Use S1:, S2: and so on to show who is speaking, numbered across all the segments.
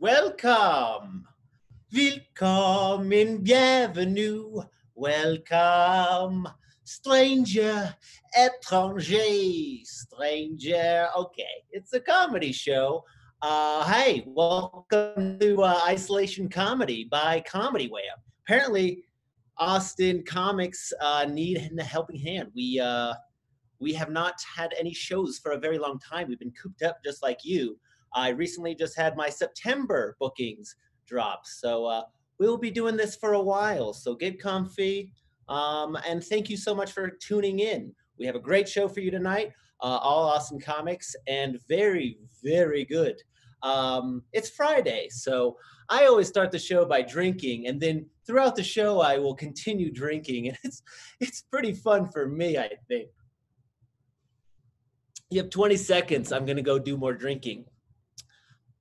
S1: Welcome. Willkommen, bienvenue. Welcome. Stranger, étranger, stranger. Okay, it's a comedy show. Uh, hey, welcome to uh, Isolation Comedy by Comedy Wham. Apparently, Austin comics uh, need a helping hand. We uh, we have not had any shows for a very long time. We've been cooped up just like you. I recently just had my September bookings drop. So uh, we'll be doing this for a while. So get comfy. Um, and thank you so much for tuning in. We have a great show for you tonight. Uh, all awesome comics and very, very good. Um, it's Friday, so I always start the show by drinking, and then throughout the show I will continue drinking, and it's it's pretty fun for me, I think. You have 20 seconds. I'm gonna go do more drinking.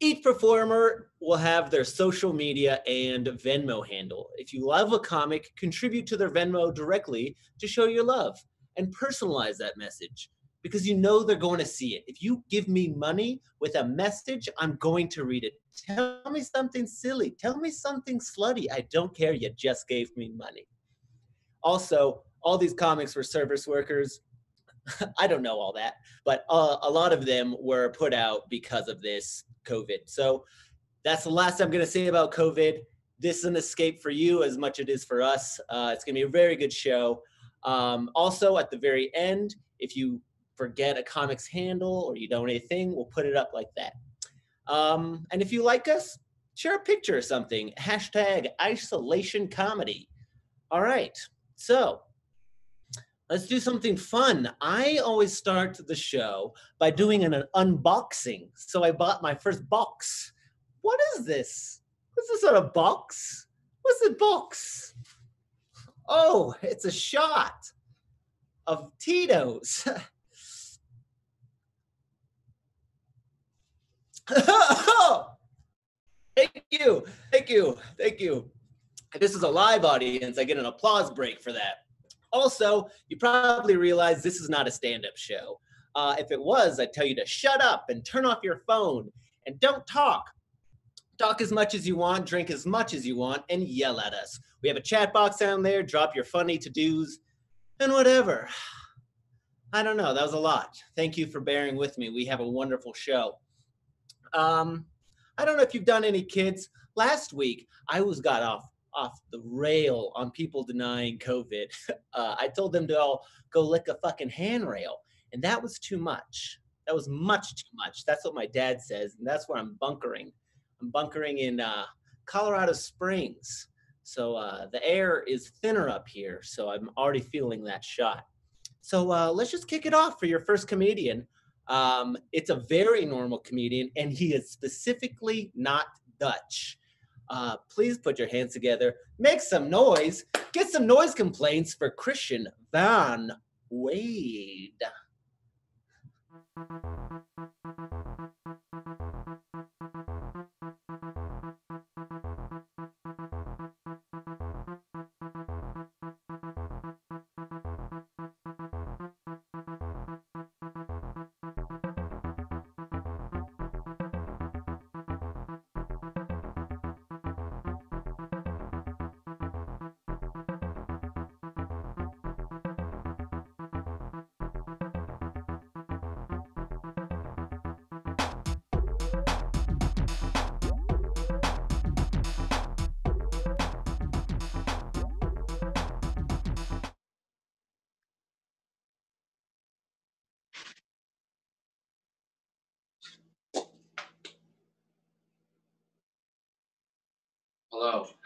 S1: Each performer will have their social media and Venmo handle. If you love a comic, contribute to their Venmo directly to show your love and personalize that message because you know they're going to see it. If you give me money with a message, I'm going to read it. Tell me something silly. Tell me something slutty. I don't care. You just gave me money. Also, all these comics were service workers. I don't know all that, but uh, a lot of them were put out because of this COVID. So that's the last I'm going to say about COVID. This is an escape for you as much as it is for us. Uh, it's going to be a very good show. Um, also, at the very end, if you forget a comics handle or you don't anything, we'll put it up like that. Um, and if you like us, share a picture or something. Hashtag isolation comedy. All right. So let's do something fun. I always start the show by doing an, an, unboxing. So I bought my first box. What is this? What's this sort of box? What's the box? Oh, it's a shot of Tito's. thank you, thank you, thank you. This is a live audience. I get an applause break for that. Also, you probably realize this is not a stand-up show. Uh, if it was, I'd tell you to shut up and turn off your phone and don't talk. Talk as much as you want, drink as much as you want, and yell at us. We have a chat box down there. Drop your funny to-dos and whatever. I don't know. That was a lot. Thank you for bearing with me. We have a wonderful show. Um, I don't know if you've done any kids. Last week, I was got off off the rail on people denying COVID. Uh, I told them to all go lick a fucking handrail, and that was too much. That was much too much. That's what my dad says, and that's where I'm bunkering. I'm bunkering in uh, Colorado Springs, so uh, the air is thinner up here. So I'm already feeling that shot. So uh, let's just kick it off for your first comedian. Um, it's a very normal comedian, and he is specifically not Dutch. Uh, please put your hands together, make some noise, get some noise complaints for Christian Van Wade.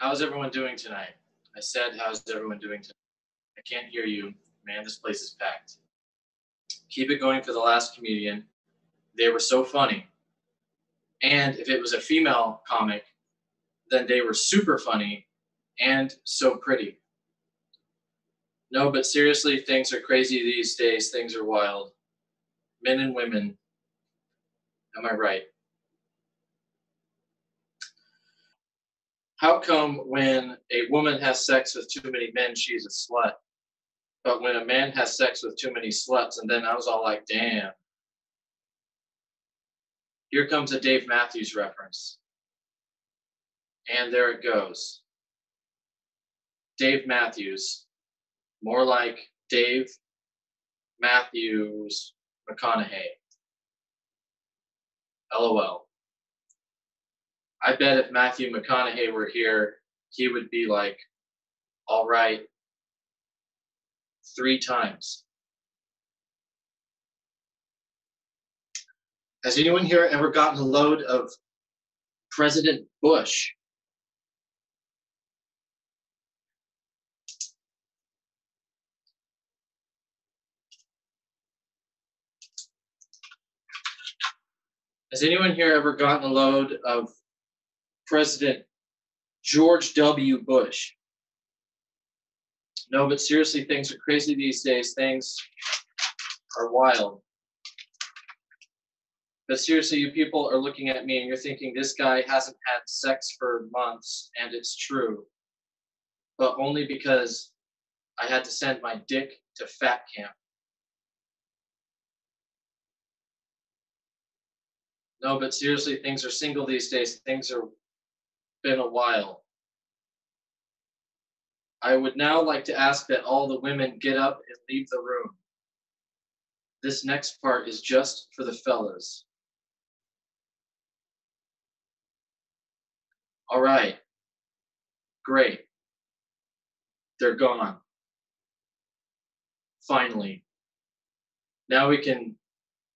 S2: How's everyone doing tonight? I said, how's everyone doing tonight? I can't hear you. Man, this place is packed. Keep it going for the last comedian. They were so funny. And if it was a female comic, then they were super funny and so pretty. No, but seriously, things are crazy these days. Things are wild. Men and women. Am I right? How come when a woman has sex with too many men, she's a slut? But when a man has sex with too many sluts, and then I was all like, damn. Here comes a Dave Matthews reference. And there it goes. Dave Matthews, more like Dave Matthews McConaughey. LOL. I bet if Matthew McConaughey were here, he would be like, all right, three times. Has anyone here ever gotten a load of President Bush? Has anyone here ever gotten a load of President George W. Bush. No, but seriously, things are crazy these days. Things are wild. But seriously, you people are looking at me and you're thinking this guy hasn't had sex for months, and it's true. But only because I had to send my dick to fat camp. No, but seriously, things are single these days. Things are been a while. I would now like to ask that all the women get up and leave the room. This next part is just for the fellas. All right. Great. They're gone. Finally. Now we can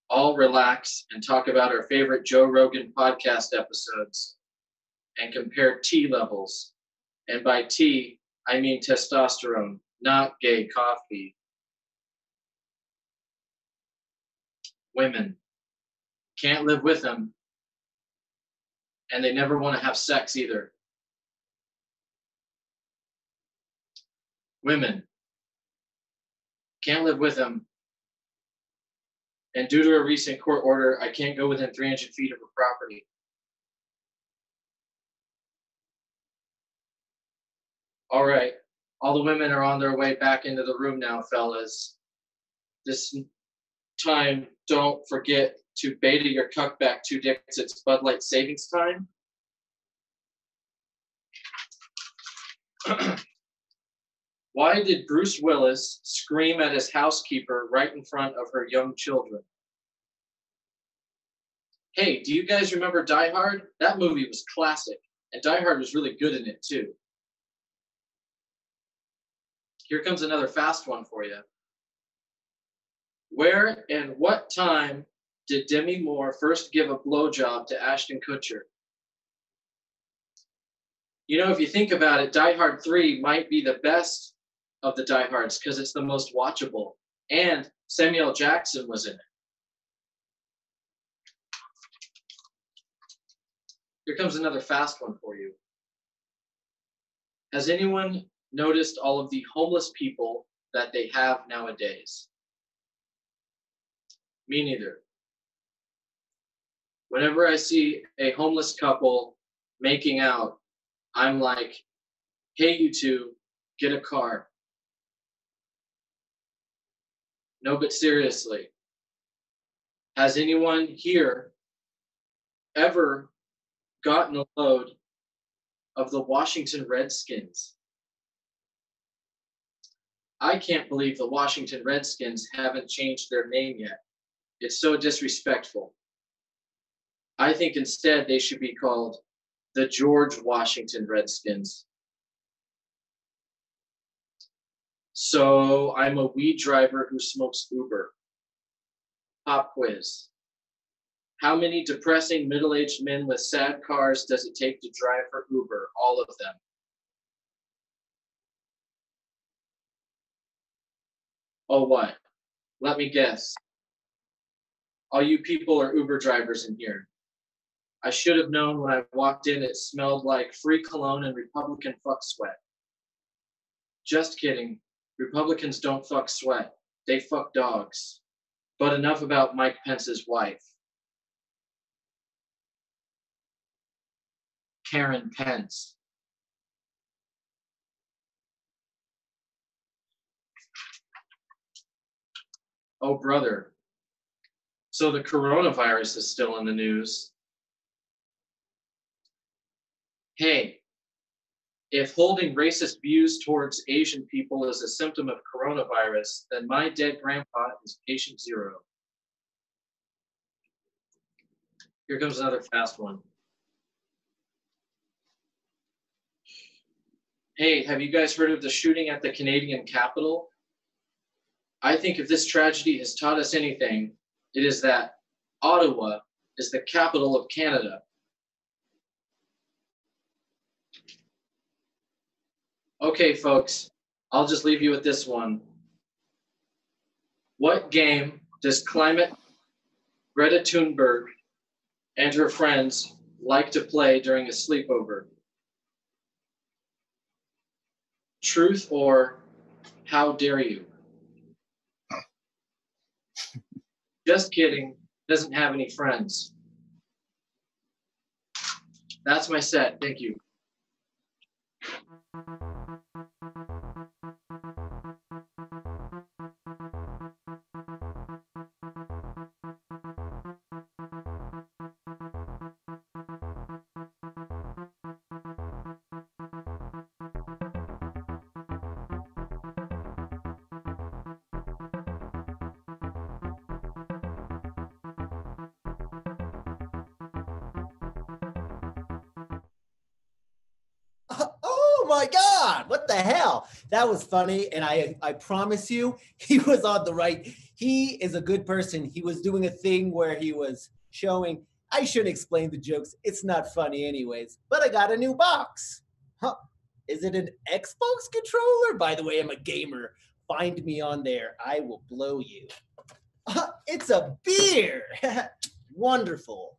S2: all relax and talk about our favorite Joe Rogan podcast episodes and compare T levels. And by T, I mean testosterone, not gay coffee. Women can't live with them, and they never want to have sex either. Women can't live with them, And due to a recent court order, I can't go within 300 feet of her property. All right, all the women are on their way back into the room now, fellas. This time, don't forget to beta your cuck back two dicks. It's Bud Light savings time. Why did Bruce Willis scream at his housekeeper right in front of her young children? Hey, do you guys remember Die Hard? That movie was classic, and Die Hard was really good in it too. Here comes another fast one for you. Where and what time did Demi Moore first give a blowjob to Ashton Kutcher? You know, if you think about it, Die Hard 3 might be the best of the Die Hards because it's the most watchable. And Samuel Jackson was in it. Here comes another fast one for you. Has anyone noticed all of the homeless people that they have nowadays? Me neither. Whenever I see a homeless couple making out, I'm like, hey, you two, get a car. No, but seriously, has anyone here ever gotten a load of the Washington Redskins? I can't believe the Washington Redskins haven't changed their name yet. It's so disrespectful. I think instead they should be called the George Washington Redskins. So I'm a weed driver who smokes Uber. Pop quiz. How many depressing middle aged men with sad cars does it take to drive for Uber? All of them. Oh, what? Let me guess. All you people are Uber drivers in here. I should have known when I walked in it smelled like free cologne and Republican fuck sweat. Just kidding. Republicans don't fuck sweat. They fuck dogs. But enough about Mike Pence's wife. Karen Pence. Oh, brother. So the coronavirus is still in the news. Hey, if holding racist views towards Asian people is a symptom of coronavirus, then my dead grandpa is patient zero. Here comes another fast one. Hey, have you guys heard of the shooting at the Canadian Capitol? I think if this tragedy has taught us anything, it is that Ottawa is the capital of Canada. Okay, folks, I'll just leave you with this one. What game does climate Greta Thunberg and her friends like to play during a sleepover? Truth or how dare you? Just kidding, doesn't have any friends. That's my set. Thank you.
S1: My God, what the hell? That was funny. And I, I promise you, he was on the right. He is a good person. He was doing a thing where he was showing, I shouldn't explain the jokes. It's not funny, anyways. But I got a new box. Huh. Is it an Xbox controller? By the way, I'm a gamer. Find me on there. I will blow you. Uh, it's a beer. Wonderful.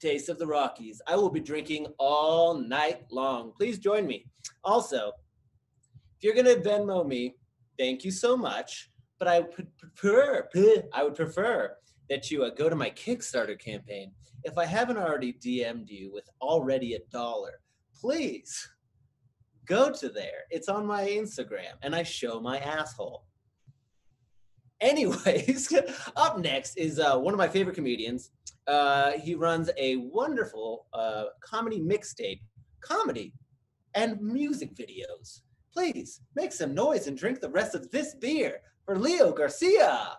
S1: Taste of the Rockies. I will be drinking all night long. Please join me. Also, if you're going to Venmo me, thank you so much. but I would prefer I would prefer that you uh, go to my Kickstarter campaign. If I haven't already DM'd you with already a dollar, please go to there. It's on my Instagram, and I show my asshole. Anyways, up next is uh, one of my favorite comedians. Uh, he runs a wonderful uh, comedy mixtape, comedy and music videos. Please make some noise and drink the rest of this beer for Leo Garcia.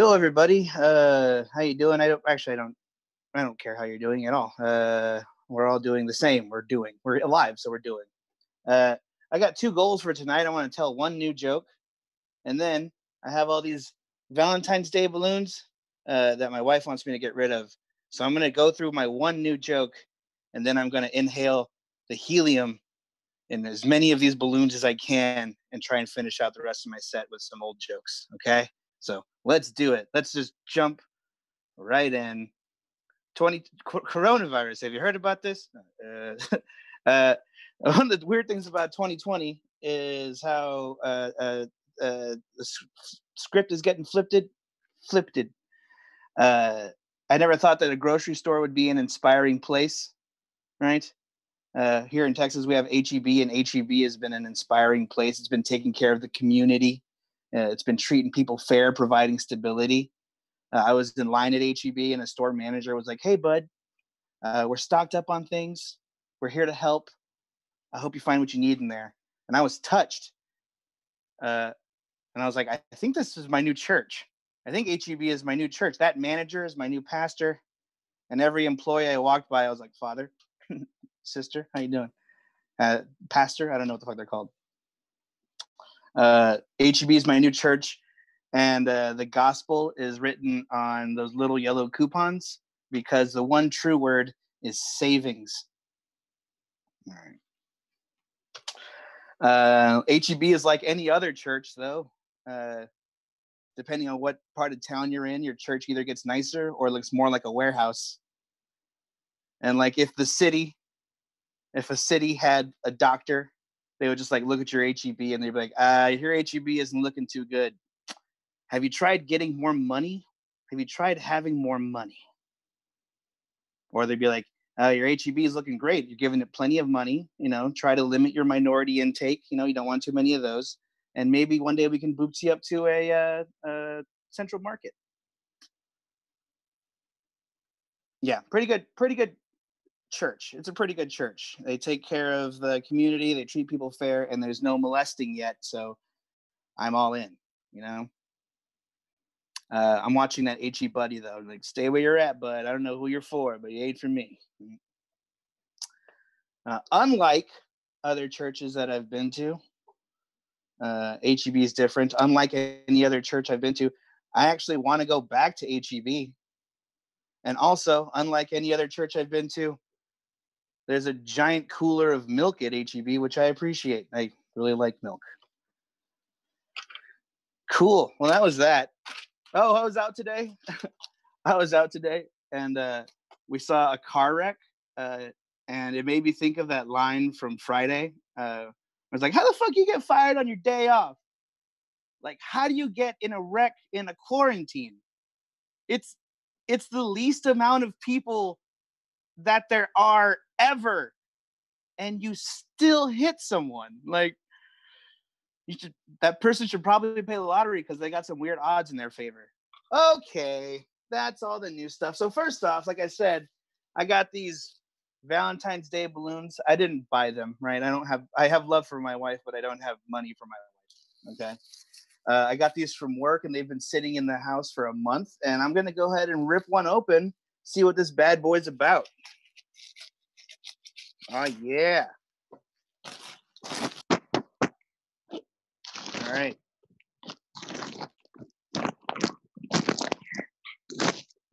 S3: Yo, everybody. Uh, how you doing? I don't actually. I don't. I don't care how you're doing at all. Uh, we're all doing the same. We're doing. We're alive, so we're doing. Uh, I got two goals for tonight. I want to tell one new joke, and then I have all these Valentine's Day balloons uh, that my wife wants me to get rid of. So I'm going to go through my one new joke, and then I'm going to inhale the helium in as many of these balloons as I can, and try and finish out the rest of my set with some old jokes. Okay. So let's do it. Let's just jump right in. 20 coronavirus. Have you heard about this? Uh, uh, one of the weird things about 2020 is how uh, uh, uh the script is getting flipped. Flipped. Uh, I never thought that a grocery store would be an inspiring place, right? here in Texas, we have HEB, and HEB has been an inspiring place. It's been taking care of the community. Uh, it's been treating people fair, providing stability. Uh, I was in line at HEB, and a store manager was like, "Hey, bud, uh, we're stocked up on things. We're here to help. I hope you find what you need in there." And I was touched. Uh, and I was like, I think this is my new church. I think HEB is my new church. That manager is my new pastor. And every employee I walked by, I was like, Father, sister, how you doing? Uh, pastor, I don't know what the fuck they're called. Uh, HEB is my new church, and uh, the gospel is written on those little yellow coupons because the one true word is savings. All right. Uh, HEB is like any other church, though. Uh, depending on what part of town you're in, your church either gets nicer or looks more like a warehouse. And like if the city, if a city had a doctor they would just like look at your HEB and they'd be like, uh, your HEB isn't looking too good. Have you tried getting more money? Have you tried having more money? Or they'd be like, uh, your HEB is looking great. You're giving it plenty of money. You know, try to limit your minority intake. You know, you don't want too many of those. And maybe one day we can boots you up to a, uh, a central market. Yeah, pretty good, pretty good church. It's a pretty good church. They take care of the community, they treat people fair, and there's no molesting yet. So I'm all in, you know. Uh, I'm watching that HE buddy though. Like, stay where you're at, bud. I don't know who you're for, but you ain't for me. Uh, unlike other churches that I've been to, uh, HEB is different. Unlike any other church I've been to, I actually want to go back to HEB. And also, unlike any other church I've been to, there's a giant cooler of milk at HEB, which I appreciate. I really like milk. Cool. Well, that was that. Oh, I was out today. I was out today, and uh, we saw a car wreck, uh, and it made me think of that line from Friday. Uh, I was like, "How the fuck you get fired on your day off? Like, how do you get in a wreck in a quarantine? It's it's the least amount of people that there are ever and you still hit someone like you should that person should probably pay the lottery because they got some weird odds in their favor. Okay that's all the new stuff. So first off like i said i got these valentine's day balloons. I didn't buy them right? I don't have i have love for my wife but i don't have money for my wife okay? Uh, i got these from work and they've been sitting in the house for a month and i'm gonna go ahead and rip one open see what this bad boy's about Oh, yeah. All right.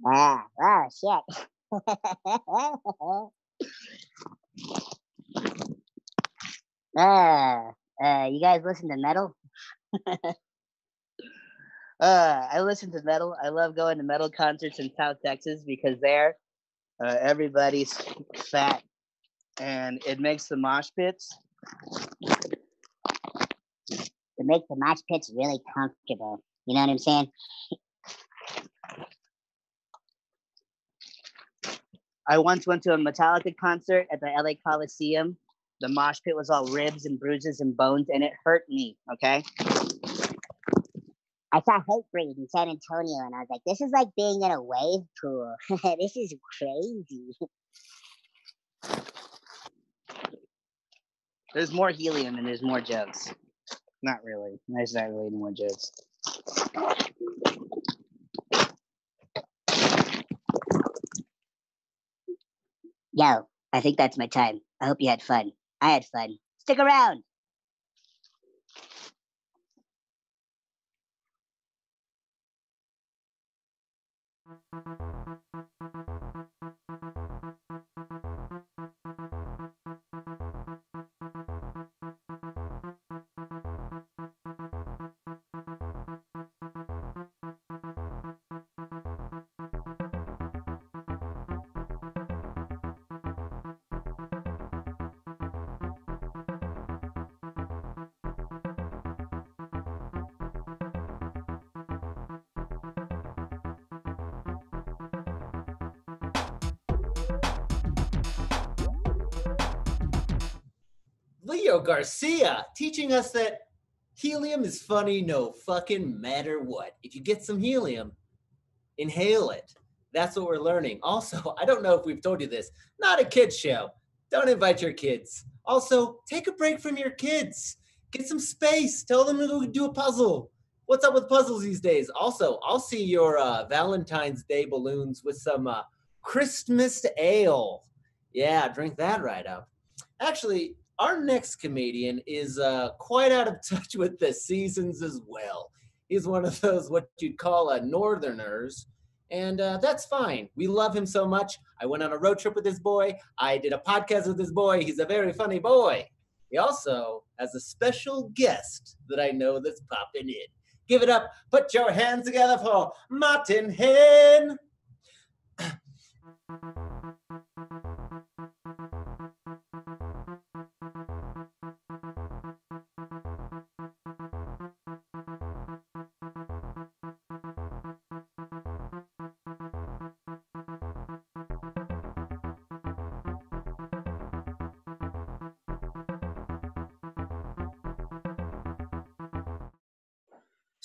S4: Ah, oh shit. Ah, uh, you guys listen to metal?
S3: Uh, I listen to metal. I love going to metal concerts in South Texas because there, uh, everybody's fat, and it makes the mosh pits.
S4: It makes the mosh pits really comfortable. You know what I'm saying?
S3: I once went to a Metallica concert at the LA Coliseum. The mosh pit was all ribs and bruises and bones, and it hurt me. Okay.
S4: I saw Hatebreed in San Antonio, and I was like, "This is like being in a wave pool. this is crazy."
S3: There's more helium and there's more jokes. Not really. There's not really any more jokes.
S4: Yo, I think that's my time. I hope you had fun. I had fun. Stick around.
S1: Leo Garcia teaching us that helium is funny no fucking matter what. If you get some helium, inhale it. That's what we're learning. Also, I don't know if we've told you this, not a kids show. Don't invite your kids. Also, take a break from your kids. Get some space. Tell them to go do a puzzle. What's up with puzzles these days? Also, I'll see your uh, Valentine's Day balloons with some uh, Christmas ale. Yeah, drink that right up. Actually, our next comedian is uh, quite out of touch with the seasons as well. He's one of those what you'd call a northerners, and uh, that's fine. We love him so much. I went on a road trip with this boy. I did a podcast with this boy. He's a very funny boy. He also has a special guest that I know that's popping in. Give it up. Put your hands together for Martin Henn.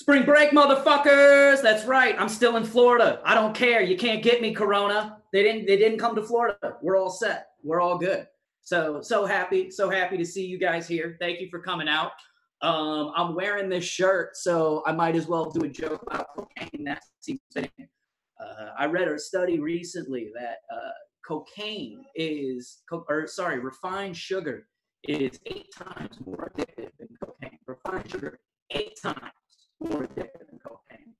S5: Spring break, motherfuckers! That's right. I'm still in Florida. I don't care. You can't get me, Corona. They didn't. They didn't come to Florida. We're all set. We're all good. So so happy, so happy to see you guys here. Thank you for coming out. Um, I'm wearing this shirt, so I might as well do a joke about cocaine. That seems fitting. Uh, I read a study recently that uh, cocaine is, co- or sorry, refined sugar is eight times more addictive than cocaine. Refined sugar eight times more addictive than cocaine.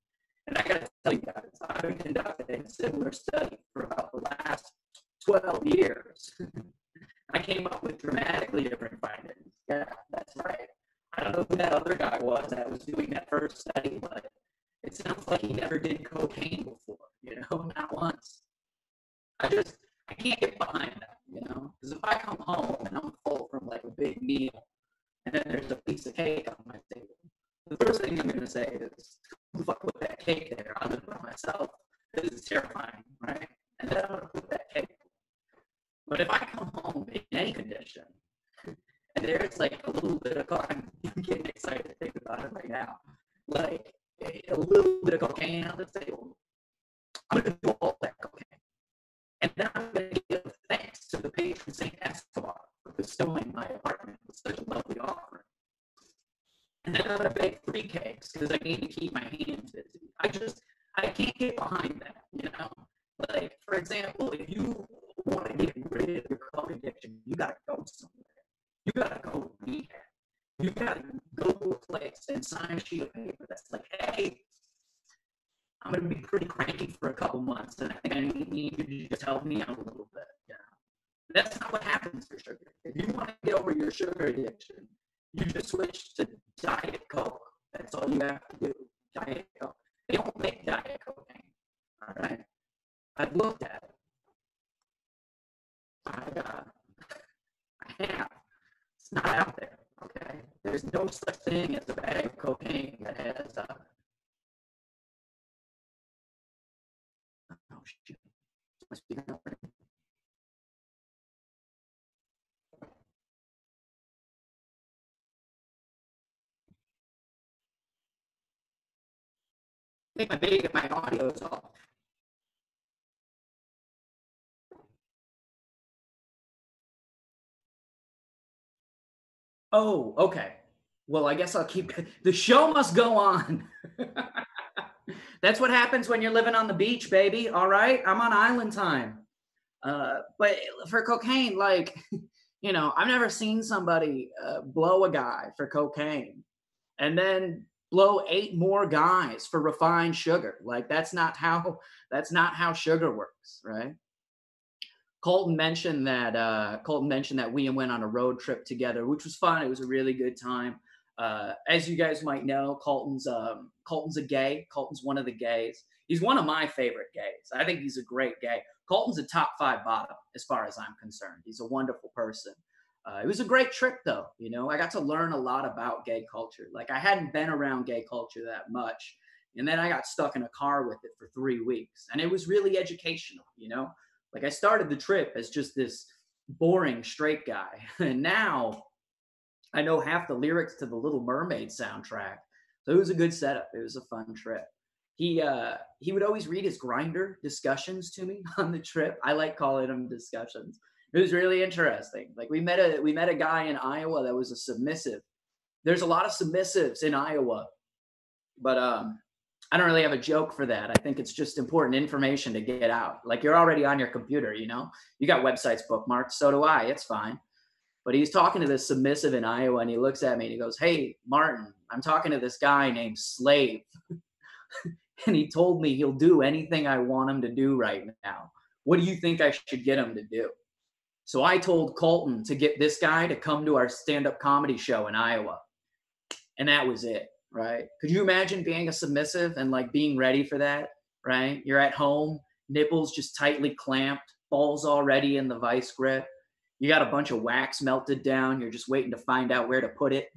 S5: And I gotta tell you guys, I've been conducting a similar study for about the last 12 years. I came up with dramatically different findings. Yeah, that's right. I don't know who that other guy was that was doing that first study, but it sounds like he never did cocaine before, you know, not once. I just, I can't get behind that, you know, because if I come home and I'm full from like a big meal, and then there's a piece of cake on my table, the first thing I'm going to say is, who fuck put that cake there? I live by myself. This is terrifying, right? And then I'm going to put that cake. But if I come home in any condition, and there's like a little bit of cocaine, I'm getting excited to think about it right now. Like a, a little bit of cocaine on the table. I'm going to do all that cocaine. And then I'm going to give thanks to the patron St. Escobar for bestowing my apartment with such a lovely offering. And then I'm gonna bake three cakes because I need to keep my hands busy. I just I can't get behind that, you know. Like for example, if you want to get rid of your coke addiction, you gotta go somewhere. You gotta go rehab. You gotta go to a place and sign a sheet of paper that's like, hey, I'm gonna be pretty cranky for a couple months, and I think I need, need you to just help me out a little bit. Yeah, that's not what happens for sugar. If you want to get over your sugar addiction, you just switch to Diet Coke. That's all you have to do. Diet Coke. They don't make Diet Cocaine. All right. I've looked at it. I, uh, I have. It's not out there. Okay. There's no such thing as a bag of cocaine that has. Uh, oh shit. My speaker I think my video, my audio is off. Oh, okay. Well, I guess I'll keep the show must go on. That's what happens when you're living on the beach, baby. All right. I'm on island time. Uh, but for cocaine, like, you know, I've never seen somebody uh, blow a guy for cocaine and then blow eight more guys for refined sugar. Like that's not how that's not how sugar works, right? Colton mentioned that uh, Colton mentioned that we went on a road trip together, which was fun. It was a really good time. Uh, as you guys might know, Colton's um, Colton's a gay. Colton's one of the gays. He's one of my favorite gays. I think he's a great gay. Colton's a top five bottom as far as I'm concerned. He's a wonderful person. Uh, it was a great trip though. You know, I got to learn a lot about gay culture. Like I hadn't been around gay culture that much. And then I got stuck in a car with it for three weeks. And it was really educational, you know? Like I started the trip as just this boring straight guy. And now I know half the lyrics to the Little Mermaid soundtrack. So it was a good setup. It was a fun trip. He uh he would always read his Grindr discussions to me on the trip. I like calling them discussions. It was really interesting. Like we met a we met a guy in Iowa that was a submissive. There's a lot of submissives in Iowa, but um I don't really have a joke for that. I think it's just important information to get out. Like you're already on your computer, you know, you got websites bookmarked. So do I. It's fine. But he's talking to this submissive in Iowa and he looks at me and he goes, Hey, Martin, I'm talking to this guy named Slave. and he told me he'll do anything I want him to do right now. What do you think I should get him to do? So I told Colton to get this guy to come to our stand up comedy show in Iowa. And that was it right? Could you imagine being a submissive and like being ready for that, right? You're at home, nipples just tightly clamped, balls already in the vice grip. You got a bunch of wax melted down. You're just waiting to find out where to put it.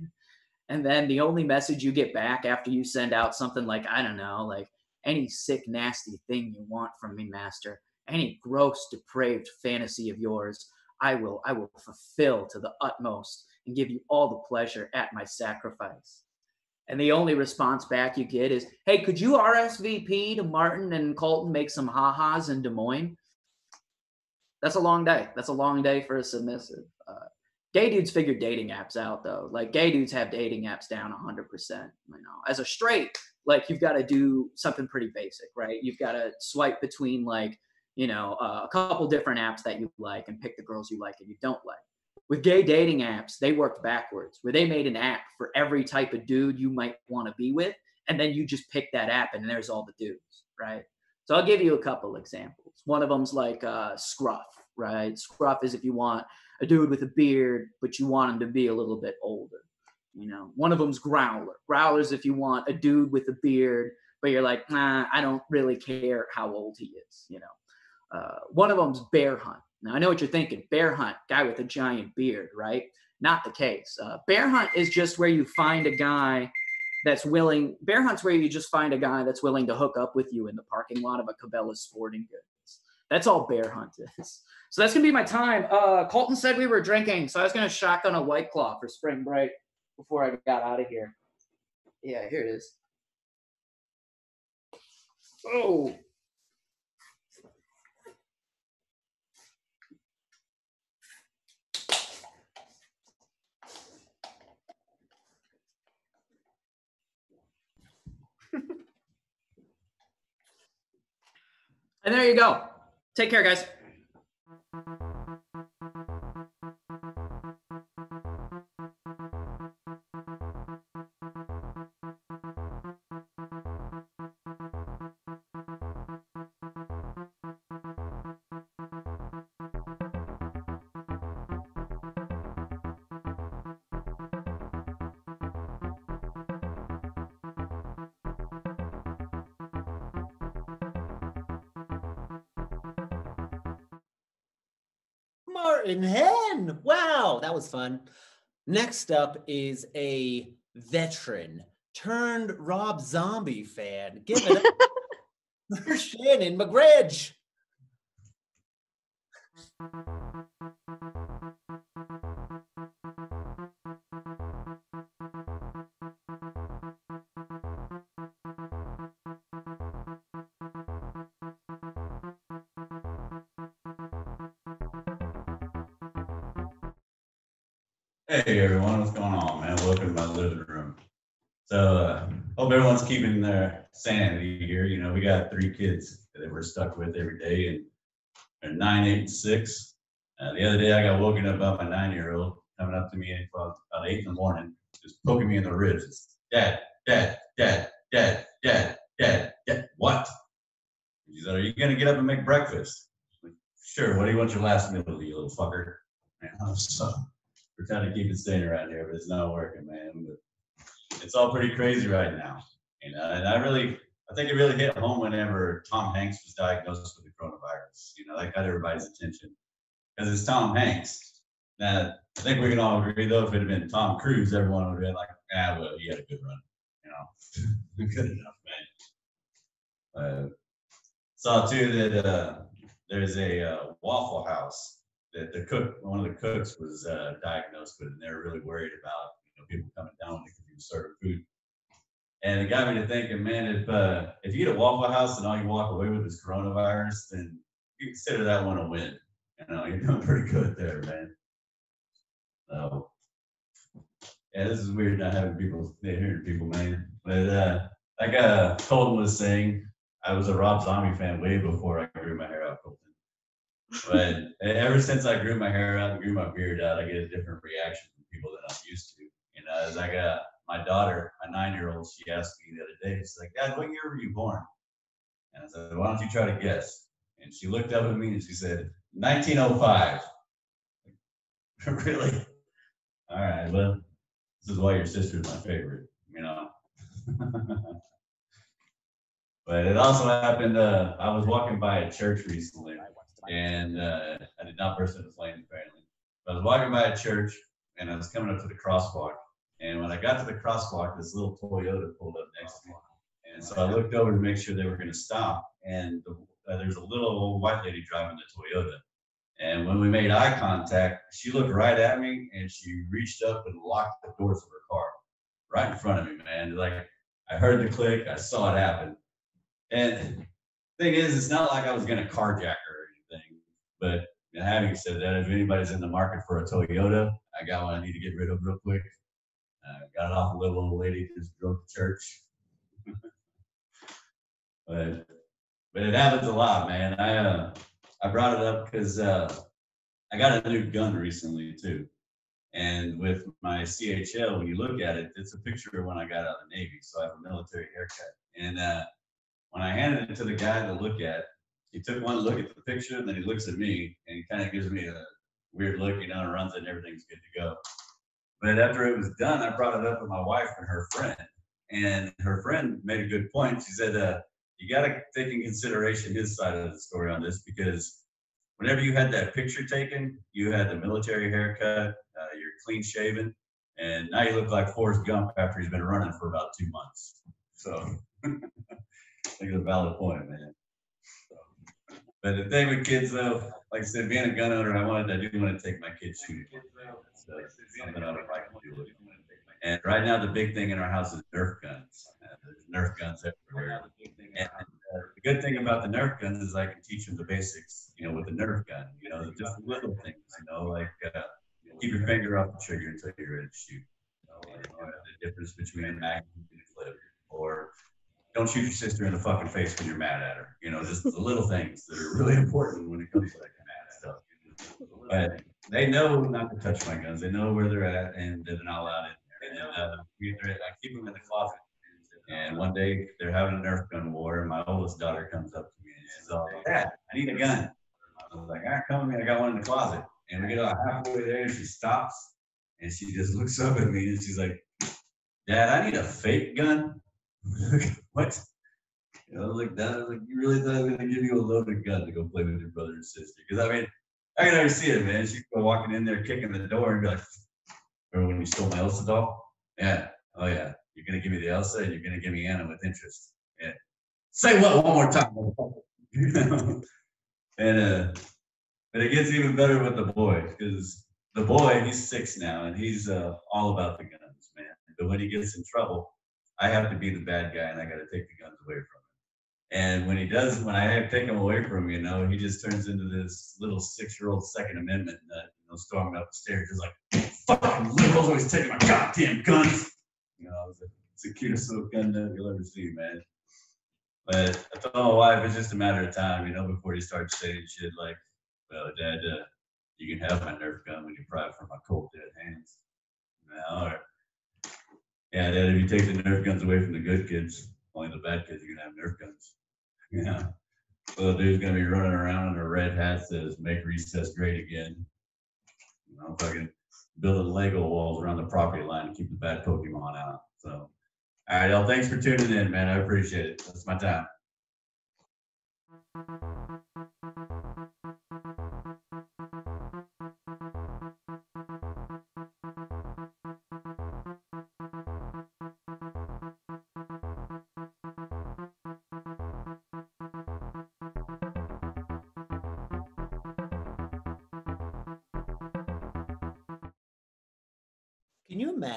S5: And then the only message you get back after you send out something like, I don't know, like any sick, nasty thing you want from me, master, any gross, depraved fantasy of yours, I will, I will fulfill to the utmost and give you all the pleasure at my sacrifice and the only response back you get is, "Hey, could you RSVP to Martin and Colton make some ha-has in Des Moines?" That's a long day. That's a long day for a submissive. Uh, gay dudes figure dating apps out though. Like gay dudes have dating apps down 100%. You know, as a straight, like you've got to do something pretty basic, right? You've got to swipe between like you know uh, a couple different apps that you like and pick the girls you like and you don't like with gay dating apps, they worked backwards, where they made an app for every type of dude you might want to be with, and then you just pick that app, and there's all the dudes, right? So I'll give you a couple examples. One of them's like uh, Scruff, right? Scruff is if you want a dude with a beard, but you want him to be a little bit older. You know, one of them's Growler. Growler's if you want a dude with a beard, but you're like, nah, I don't really care how old he is. You know, uh, one of them's Bear Hunt. Now, I know what you're thinking bear hunt, guy with a giant beard, right? Not the case. Uh, bear hunt is just where you find a guy that's willing, bear hunt's where you just find a guy that's willing to hook up with you in the parking lot of a Cabela's sporting goods. That's all bear hunt is. So that's to be my time. Uh, Colton said we were drinking, so I was to shotgun a white claw for spring break before I got out of here. Yeah, here it is. Oh, And there you go. Take care, guys.
S1: Martin Henn. Wow, that was fun. Next up is a veteran turned Rob Zombie fan. Give it up for Shannon Mugrage.
S6: Hey everyone, what's going on, man? Welcome to my living room. So, uh, hope everyone's keeping their sanity here. You know, we got three kids that we're stuck with every day, and they're nine, eight, six. Uh, the other day, I got woken up by my nine-year-old coming up to me at about about eight in the morning, just poking me in the ribs. It's, Dad, Dad, Dad, Dad, Dad, Dad, Dad. What? She said, "Are you gonna get up and make breakfast?" Like, sure. What do you want your last meal, to you little fucker? Know, so we're trying to keep it sane around here, but it's not working, man. But it's all pretty crazy right now, you know. And I really, I think it really hit home whenever Tom Hanks was diagnosed with the coronavirus. You know, that got everybody's attention because it's Tom Hanks. Now, I think we can all agree, though, if it had been Tom Cruise, everyone would have been like, "Ah, well, he had a good run," you know, good enough, man. Uh, saw too that uh, there's a uh, Waffle House that the cook, one of the cooks, was uh, diagnosed with, and they're really worried about you know people coming down because he was serving food. And it got me to thinking, man, if uh, if you eat at Waffle House and all you walk away with is coronavirus, then you consider that one a win. You know, you're doing pretty good there, man. So, yeah, this is weird not having people, hearing people, man. But uh, like uh, Colton was saying, I was a Rob Zombie fan way before I grew my hair out. But ever since I grew my hair out and grew my beard out, I get a different reaction from people than I'm used to. You know, as I got my daughter, my nine-year-old, she asked me the other day, she's like, Dad, what year were you born? And I said, Why don't you try to guess? And she looked up at me and she said, 1905. really? All right, well, this is why your sister's my favorite, you know. but it also happened, uh, I was walking by a church recently and uh, I did not burst into flames apparently. But I was walking by a church and I was coming up to the crosswalk. And when I got to the crosswalk, this little Toyota pulled up next to me. And so I looked over to make sure they were going to stop. And the, uh, there's a little old white lady driving the Toyota. And when we made eye contact, she looked right at me and she reached up and locked the doors of her car right in front of me, man. Like I heard the click, I saw it happen. And thing is, it's not like I was going to carjack her or anything. But having said that, if anybody's in the market for a Toyota, I got one I need to get rid of real quick. Uh, got it off a little old lady just drove to church. but but it happens a lot, man. I uh, I brought it up because uh, I got a new gun recently too, and with my CHL, when you look at it, it's a picture of when I got out of the Navy, so I have a military haircut. And uh, when I handed it to the guy to look at, he took one look at the picture, and then he looks at me, and kind of gives me a weird look, you know, and runs it, and everything's good to go. But after it was done, I brought it up with my wife and her friend, and her friend made a good point. She said, uh, "You got to take in consideration his side of the story on this because whenever you had that picture taken, you had the military haircut, uh, you're clean shaven, and now you look like Forrest Gump after he's been running for about two months. So, I think it's a valid point, man. But the thing with kids, though, like I said, being a gun owner, I wanted, I do want to take my kids shooting. So, something. And right now, the big thing in our house is Nerf guns. Uh, there's Nerf guns everywhere. And uh, the good thing about the Nerf guns is I can teach them the basics, you know, with the Nerf gun, you know, just little things, you know, like uh, keep your finger off the trigger until you're ready to shoot. You know, the difference between a magazine and a clip, or don't shoot your sister in the fucking face when you're mad at her. You know, just the little things that are really important when it comes to that kind of stuff. But they know not to touch my guns. They know where they're at, and they're not allowed in. And uh, I keep them in the closet. And one day they're having a Nerf gun war, and my oldest daughter comes up to me and she's all like, Dad, I need a gun. I was like, all right, come with me. I got one in the closet. And we get about halfway there, and she stops and she just looks up at me and she's like, Dad, I need a fake gun. what? You know, like, that. Like, you really thought I was gonna give you a loaded gun to go play with your brother and sister? Because I mean, I can already see it, man. She'd go walking in there, kicking the door, and be like, "Remember when you stole my Elsa doll? Yeah. Oh yeah. You're gonna give me the Elsa, and you're gonna give me Anna with interest. Yeah. Say what one more time, and uh, but it gets even better with the boy because the boy he's six now, and he's uh, all about the guns, man. But when he gets in trouble, I have to be the bad guy, and I got to take the guns away from him. And when he does, when I have taken him away from him, you know, he just turns into this little six-year-old Second Amendment nut, you know, storming up the stairs, just like fucking liberals always taking my goddamn guns. You know, it's, a, it's the cutest little gun nut you'll ever see, man. But I told my wife it's just a matter of time, you know, before he starts saying shit like, "Well, Dad, uh, you can have my Nerf gun when you pry it from my cold dead hands." You yeah, Dad, if you take the Nerf guns away from the good kids, only the bad kids are gonna have Nerf guns. Yeah. So the dude's gonna be running around in a red hat that says "Make recess great again." You know, fucking building Lego walls around the property line to keep the bad Pokemon out. So, all right, y'all. Thanks for tuning in, man. I appreciate it. That's my time.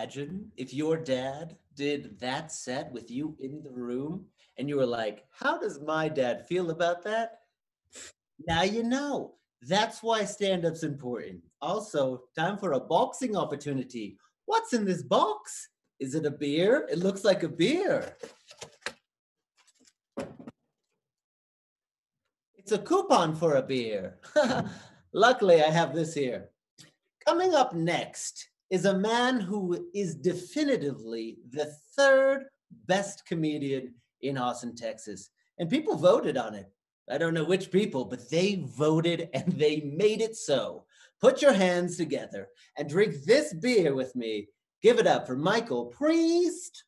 S1: Imagine if your dad did that set with you in the room and you were like, How does my dad feel about that? Now you know. That's why stand up's important. Also, time for a boxing opportunity. What's in this box? Is it a beer? It looks like a beer. It's a coupon for a beer. Luckily, I have this here. Coming up next is a man who is definitively the third best comedian in Austin, Texas. And people voted on it. I don't know which people, but they voted and they made it so. Put your hands together and drink this beer with me. Give it up for Michael Priest.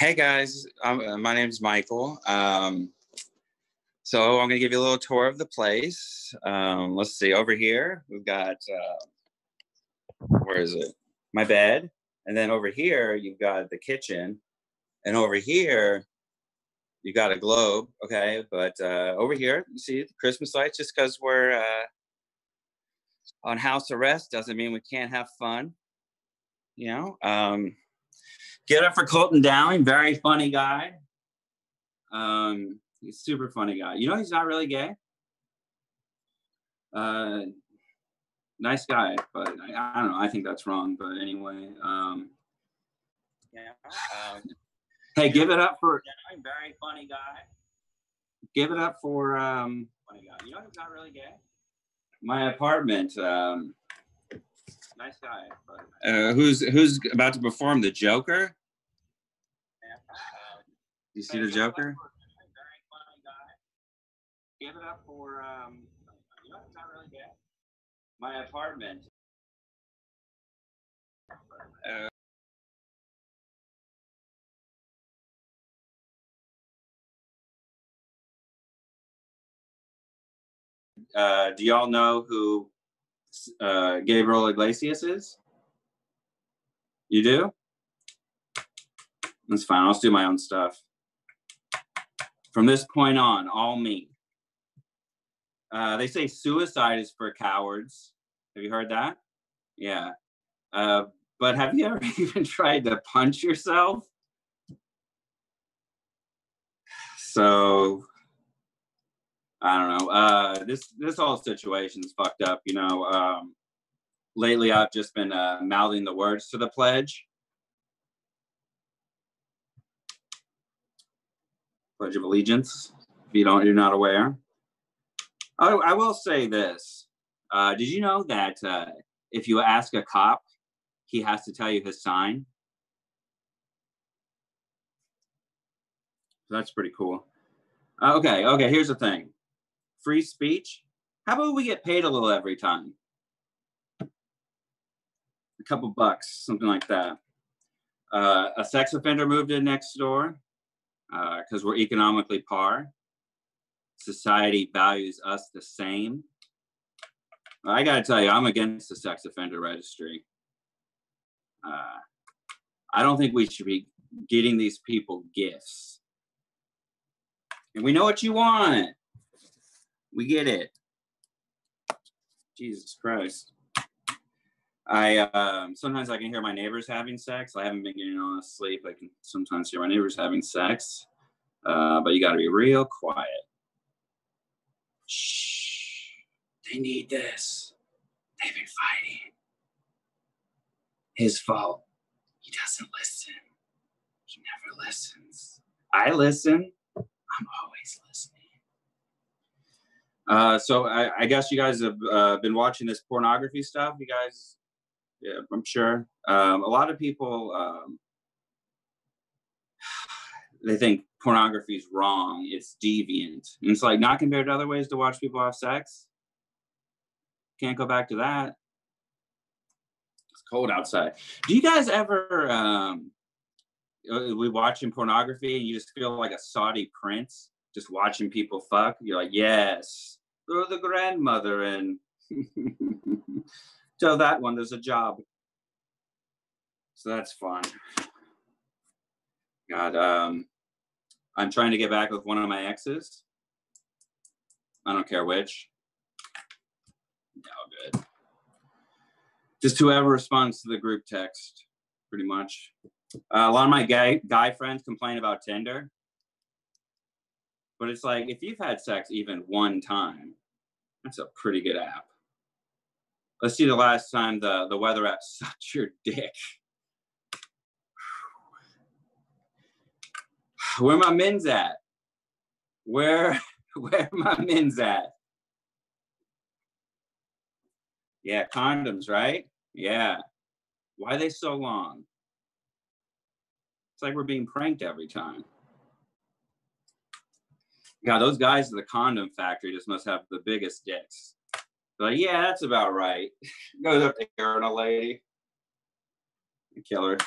S7: Hey guys, um, uh, my name's Michael. Um, so I'm gonna give you a little tour of the place. Um, let's see, over here we've got uh, where is it? My bed, and then over here you've got the kitchen, and over here you got a globe. Okay, but uh, over here you see the Christmas lights. Just because we're uh, on house arrest doesn't mean we can't have fun. You know. Um, Get up for Colton Dowling, very funny guy. Um, he's super funny guy. You know, he's not really gay. Uh, nice guy, but I, I don't know. I think that's wrong. But anyway, um, yeah. Um, hey, give it up for very funny guy. Give it up for um, funny guy. You know, he's not really gay. My apartment. Um, nice guy. But, uh, who's who's about to perform the Joker? You see the Joker? Give it up for um, you know, it's not really bad. My apartment. Uh, uh, do y'all know who uh, Gabriel Iglesias is? You do? That's fine. I'll just do my own stuff. From this point on, all me. Uh, they say suicide is for cowards. Have you heard that? Yeah. Uh, but have you ever even tried to punch yourself? So I don't know. Uh, this this whole situation's fucked up. You know. Um, lately, I've just been uh, mouthing the words to the pledge. Pledge of Allegiance. If you don't, you're not aware. I, I will say this. Uh, did you know that uh, if you ask a cop, he has to tell you his sign? that's pretty cool. Uh, okay, okay. Here's the thing: free speech. How about we get paid a little every time? A couple bucks, something like that. Uh, a sex offender moved in next door because uh, we're economically par. Society values us the same. I got to tell you, I'm against the sex offender registry. Uh, I don't think we should be getting these people gifts. And we know what you want. We get it. Jesus Christ. I um, sometimes I can hear my neighbors having sex. I haven't been getting enough sleep. I can sometimes hear my neighbors having sex, uh, but you got to be real quiet. Shh. They need this. They've been fighting. His fault. He doesn't listen. He never listens. I listen. I'm always listening. Uh, so I, I, guess you guys have uh, been watching this pornography stuff. You guys, yeah, I'm sure. Um, a lot of people um, they think pornography is wrong. It's deviant. And it's like not compared to other ways to watch people have sex. Can't go back to that. It's cold outside. Do you guys ever um, uh, we watching pornography and you just feel like a Saudi prince just watching people fuck? You're like, yes, throw the grandmother in. Tell that one there's a job. So that's fun. God, um, I'm trying to get back with one of my exes. I don't care which. No good. Just whoever responds to the group text, pretty much. Uh, a lot of my guy guy friends complain about Tinder, but it's like if you've had sex even one time, that's a pretty good app. Let's see the last time the, the weather app sucked your dick. Where my men's at? Where where my men's at? Yeah, condoms, right? Yeah. Why they so long? It's like we're being pranked every time. God, those guys at the condom factory just must have the biggest dicks. They're like, yeah, that's about right. Goes up to Aaron, a lady. Kill her.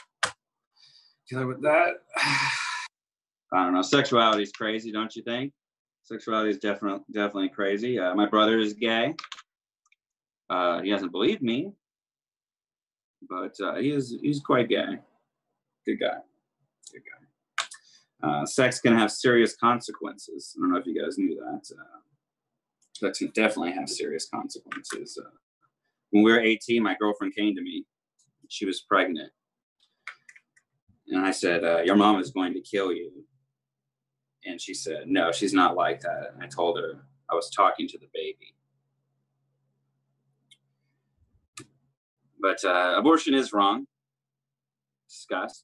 S7: Kill her with that. I don't know. Sexuality is crazy, don't you think? Sexuality is definitely definitely crazy. Uh, my brother is gay. Uh, he hasn't believed me, but uh, he is he's quite gay. Good guy. Good guy. Uh, sex can have serious consequences. I don't know if you guys knew that. Uh, can definitely have serious consequences. Uh, when we were 18, my girlfriend came to me. She was pregnant. And I said, uh, Your mom is going to kill you. And she said, No, she's not like that. And I told her I was talking to the baby. But uh, abortion is wrong. Discuss.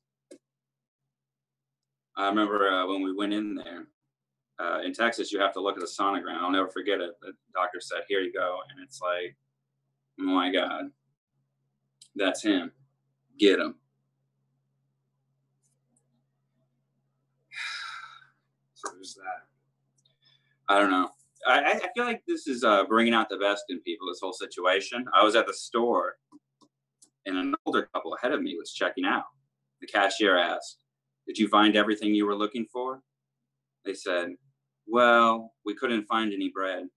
S7: I remember uh, when we went in there uh, in Texas, you have to look at the sonogram. I'll never forget it. The doctor said, Here you go. And it's like, Oh my God, that's him. Get him. So there's that. I don't know. I, I feel like this is uh, bringing out the best in people, this whole situation. I was at the store and an older couple ahead of me was checking out. The cashier asked, Did you find everything you were looking for? They said, Well, we couldn't find any bread.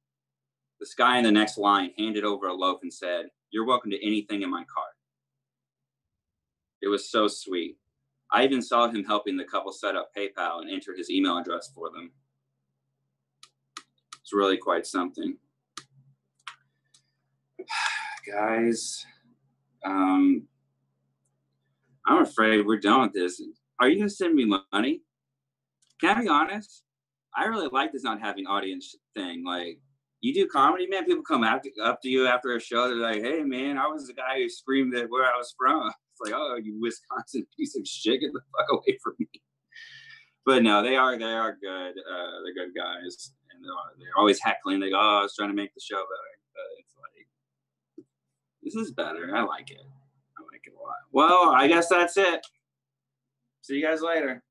S7: This guy in the next line handed over a loaf and said, You're welcome to anything in my cart. It was so sweet. I even saw him helping the couple set up PayPal and enter his email address for them. It's really quite something. Guys, um, I'm afraid we're done with this. Are you going to send me money? Can I be honest? I really like this not having audience thing. Like, you do comedy, man. People come up to, up to you after a show. They're like, "Hey, man, I was the guy who screamed at where I was from." It's like, "Oh, you Wisconsin piece of shit, get the fuck away from me." But no, they are they are good. Uh, they're good guys, and they're, they're always heckling. They go, "Oh, I was trying to make the show better." But it's like, this is better. I like it. I like it a lot. Well, I guess that's it. See you guys later.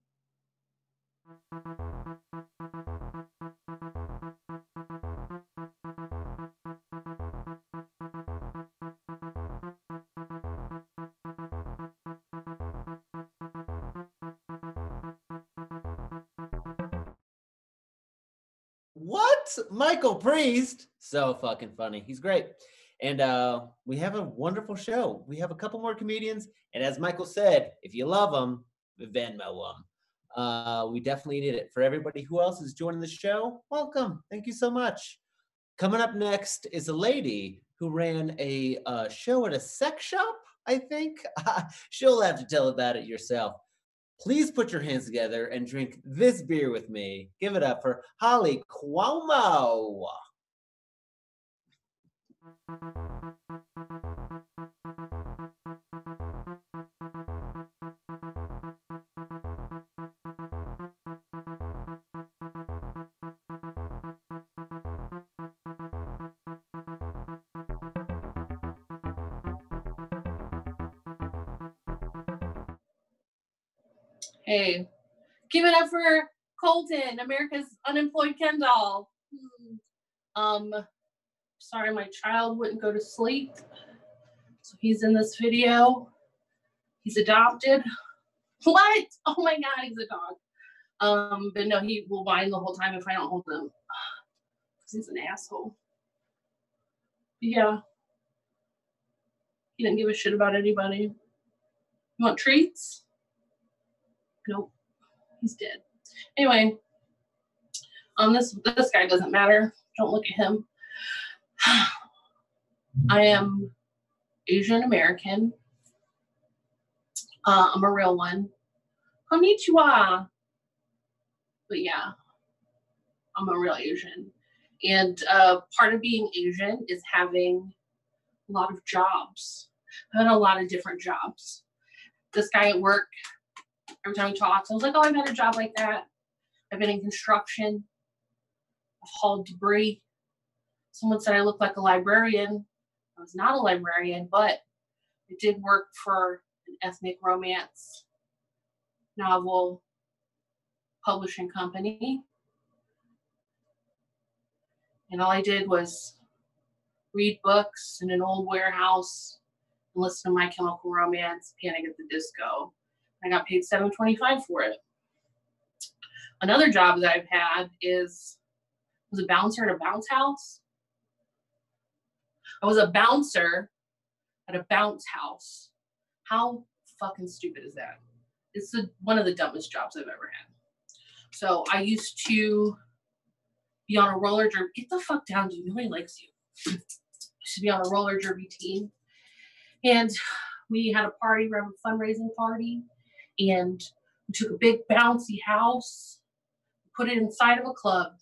S1: Michael Priest? So fucking funny. He's great. And uh, we have a wonderful show. We have a couple more comedians. And as Michael said, if you love them, Venmo them. Uh, we definitely need it. For everybody who else is joining the show, welcome. Thank you so much. Coming up next is a lady who ran a uh, show at a sex shop, I think. She'll have to tell about it yourself. Please put your hands together and drink this beer with me. Give it up for Holli Cuomo.
S8: Hey, give it up for Colton, America's unemployed Ken doll. Hmm. Um, sorry, my child wouldn't go to sleep. So he's in this video. He's adopted. What? Oh my God, he's a dog. Um, but no, he will whine the whole time if I don't hold him. Because he's an asshole. Yeah. He didn't give a shit about anybody. You want treats? Nope. He's dead. Anyway, um, this this guy doesn't matter. Don't look at him. I am Asian American. Uh, I'm a real one. Konnichiwa. But yeah, I'm a real Asian. And uh, part of being Asian is having a lot of jobs. I've had a lot of different jobs. This guy at work, every time he talks, I was like, oh, I've had a job like that. I've been in construction. I've hauled debris. Someone said I look like a librarian. I was not a librarian, but I did work for an ethnic romance novel publishing company. And all I did was read books in an old warehouse and listen to My Chemical Romance, Panic at the Disco. I got paid seven twenty-five for it. Another job that I've had is was a bouncer at a bounce house. I was a bouncer at a bounce house. How fucking stupid is that? It's the, one of the dumbest jobs I've ever had. So I used to be on a roller derby. Get the fuck down, dude. Nobody likes you. used to be on a roller derby team. And we had a party, we had a fundraising party. And we took a big bouncy house, put it inside of a club.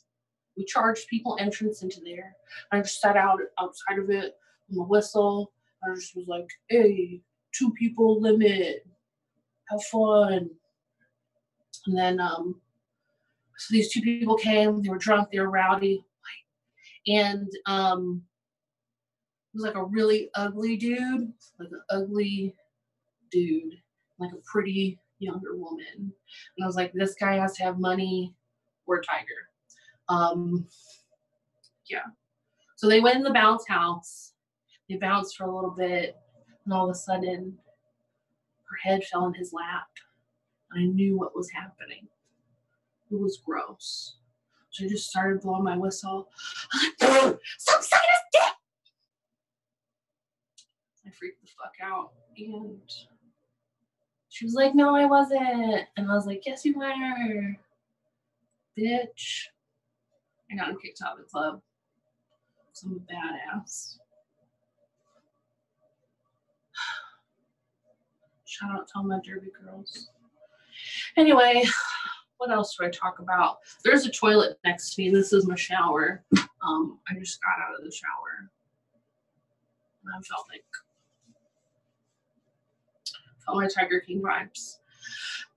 S8: We charged people entrance into there. I just sat out outside of it with my whistle. I just was like, hey, two people limit. Have fun. And then um so these two people came, they were drunk, they were rowdy. And um it was like a really ugly dude, like an ugly dude, like a pretty younger woman. And I was like, this guy has to have money or tiger. Um, yeah. So they went in the bounce house. They bounced for a little bit, and all of a sudden, her head fell in his lap. I knew what was happening. It was gross. So I just started blowing my whistle. Stop sucking his dick! I freaked the fuck out. And she was like, No, I wasn't. And I was like, Yes, you were. Bitch. I got kicked out of the club. So I'm a badass. Shout out to all my derby girls. Anyway, what else do I talk about? There's a toilet next to me. This is my shower. Um, I just got out of the shower. And I felt like felt my Tiger King vibes.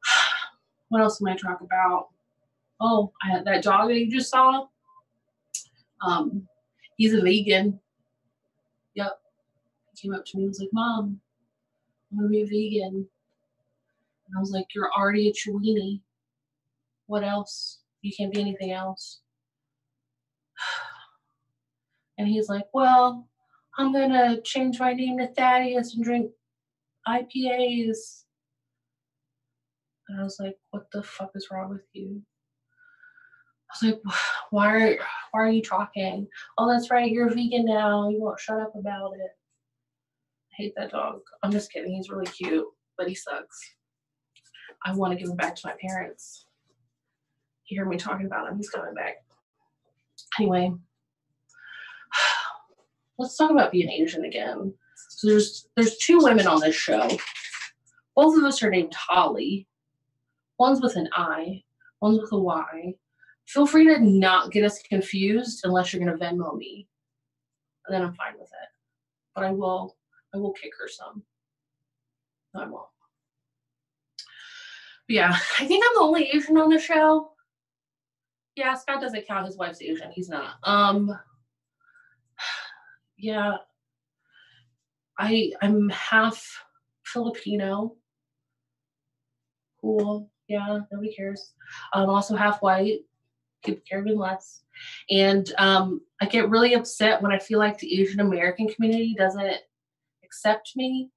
S8: What else am I talk about? Oh, I had that dog that you just saw. Um, he's a vegan. Yep. He came up to me and was like, Mom, I'm gonna be a vegan. And I was like, You're already a Chiweenie. What else? You can't be anything else. And he's like, Well, I'm gonna change my name to Thaddeus and drink IPAs. And I was like, What the fuck is wrong with you? I was like, why are why are you talking? Oh, that's right, you're vegan now. You won't shut up about it. I hate that dog. I'm just kidding. He's really cute, but he sucks. I want to give him back to my parents. You hear me talking about him. He's coming back. Anyway, let's talk about being Asian again. So there's there's two women on this show. Both of us are named Holly. One's with an I, one's with a Y. Feel free to not get us confused unless you're gonna Venmo me. And then I'm fine with it. But I will I will kick her some. No, I won't. But yeah, I think I'm the only Asian on the show. Yeah, Scott doesn't count his wife's Asian. He's not. Um yeah. I I'm half Filipino. Cool. Yeah, nobody cares. I'm also half white. People care even less. And um, I get really upset when I feel like the Asian American community doesn't accept me.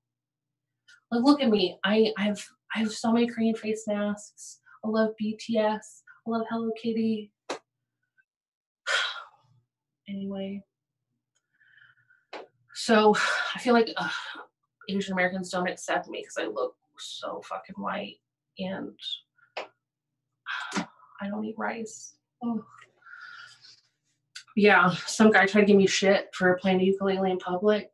S8: Like, look at me. I, I have I have so many Korean face masks. I love BTS. I love Hello Kitty. anyway, so I feel like uh, Asian Americans don't accept me because I look so fucking white and I don't eat rice. Oh. Yeah, some guy tried to give me shit for playing the ukulele in public.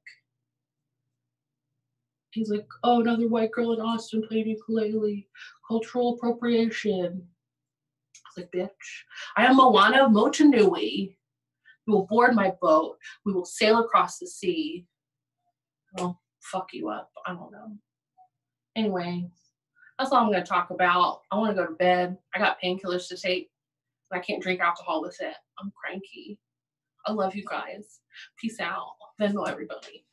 S8: He's like, oh, another white girl in Austin playing ukulele. Cultural appropriation. I was like, bitch, I am Moana Motunui. We will board my boat. We will sail across the sea. I'll fuck you up. I don't know. Anyway, that's all I'm going to talk about. I want to go to bed. I got painkillers to take. And I can't drink alcohol with it. I'm cranky. I love you guys. Peace out. Venmo everybody.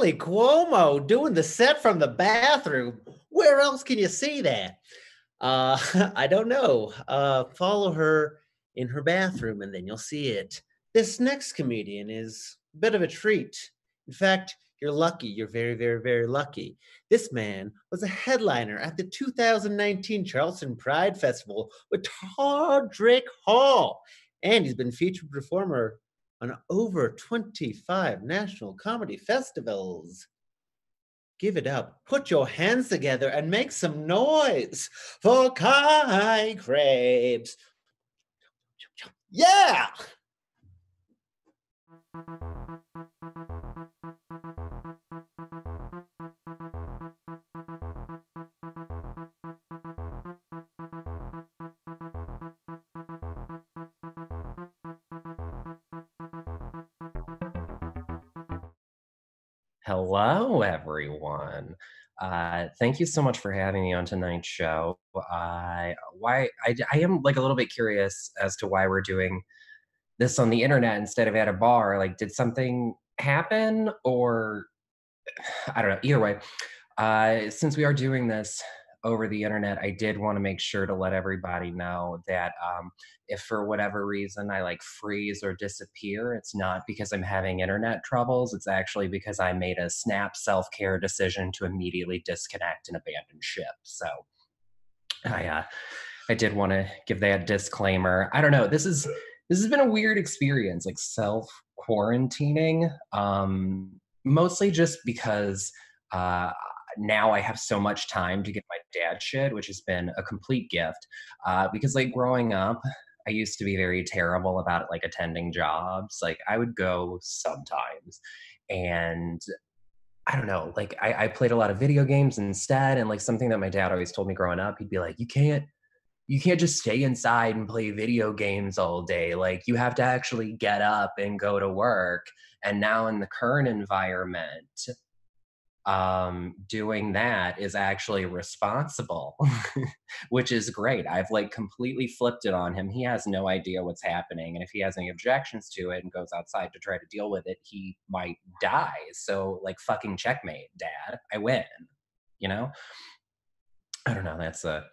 S1: Cuomo doing the set from the bathroom. Where else can you see that? Uh, I don't know. Uh, follow her in her bathroom and then you'll see it. This next comedian is a bit of a treat. In fact, you're lucky. You're very, very, very lucky. This man was a headliner at the 2019 Charleston Pride Festival with Todrick Hall, and he's been featured performer on over 25 national comedy festivals. Give it up. Put your hands together and make some noise for Ky Krebs. Yeah!
S9: Hello, everyone. Uh, thank you so much for having me on tonight's show. Uh, why I, I am like a little bit curious as to why we're doing this on the internet instead of at a bar. Like, did something happen, or I don't know. Either way, uh, since we are doing this over the internet, I did want to make sure to let everybody know that um, if for whatever reason I like freeze or disappear, it's not because I'm having internet troubles. It's actually because I made a snap self care decision to immediately disconnect and abandon ship. So I, uh, I did want to give that disclaimer. I don't know. This is this has been a weird experience, like self quarantining. Um, mostly just because uh, now I have so much time to get my dad shit, which has been a complete gift. Uh, because like growing up, I used to be very terrible about like attending jobs. Like I would go sometimes, and I don't know. Like I, I played a lot of video games instead, and like something that my dad always told me growing up, he'd be like, "You can't." You can't just stay inside and play video games all day. Like, you have to actually get up and go to work. And now, in the current environment, um, doing that is actually responsible, which is great. I've like completely flipped it on him. He has no idea what's happening. And if he has any objections to it and goes outside to try to deal with it, he might die. So, like, fucking checkmate, dad. I win. you know? I don't know. That's a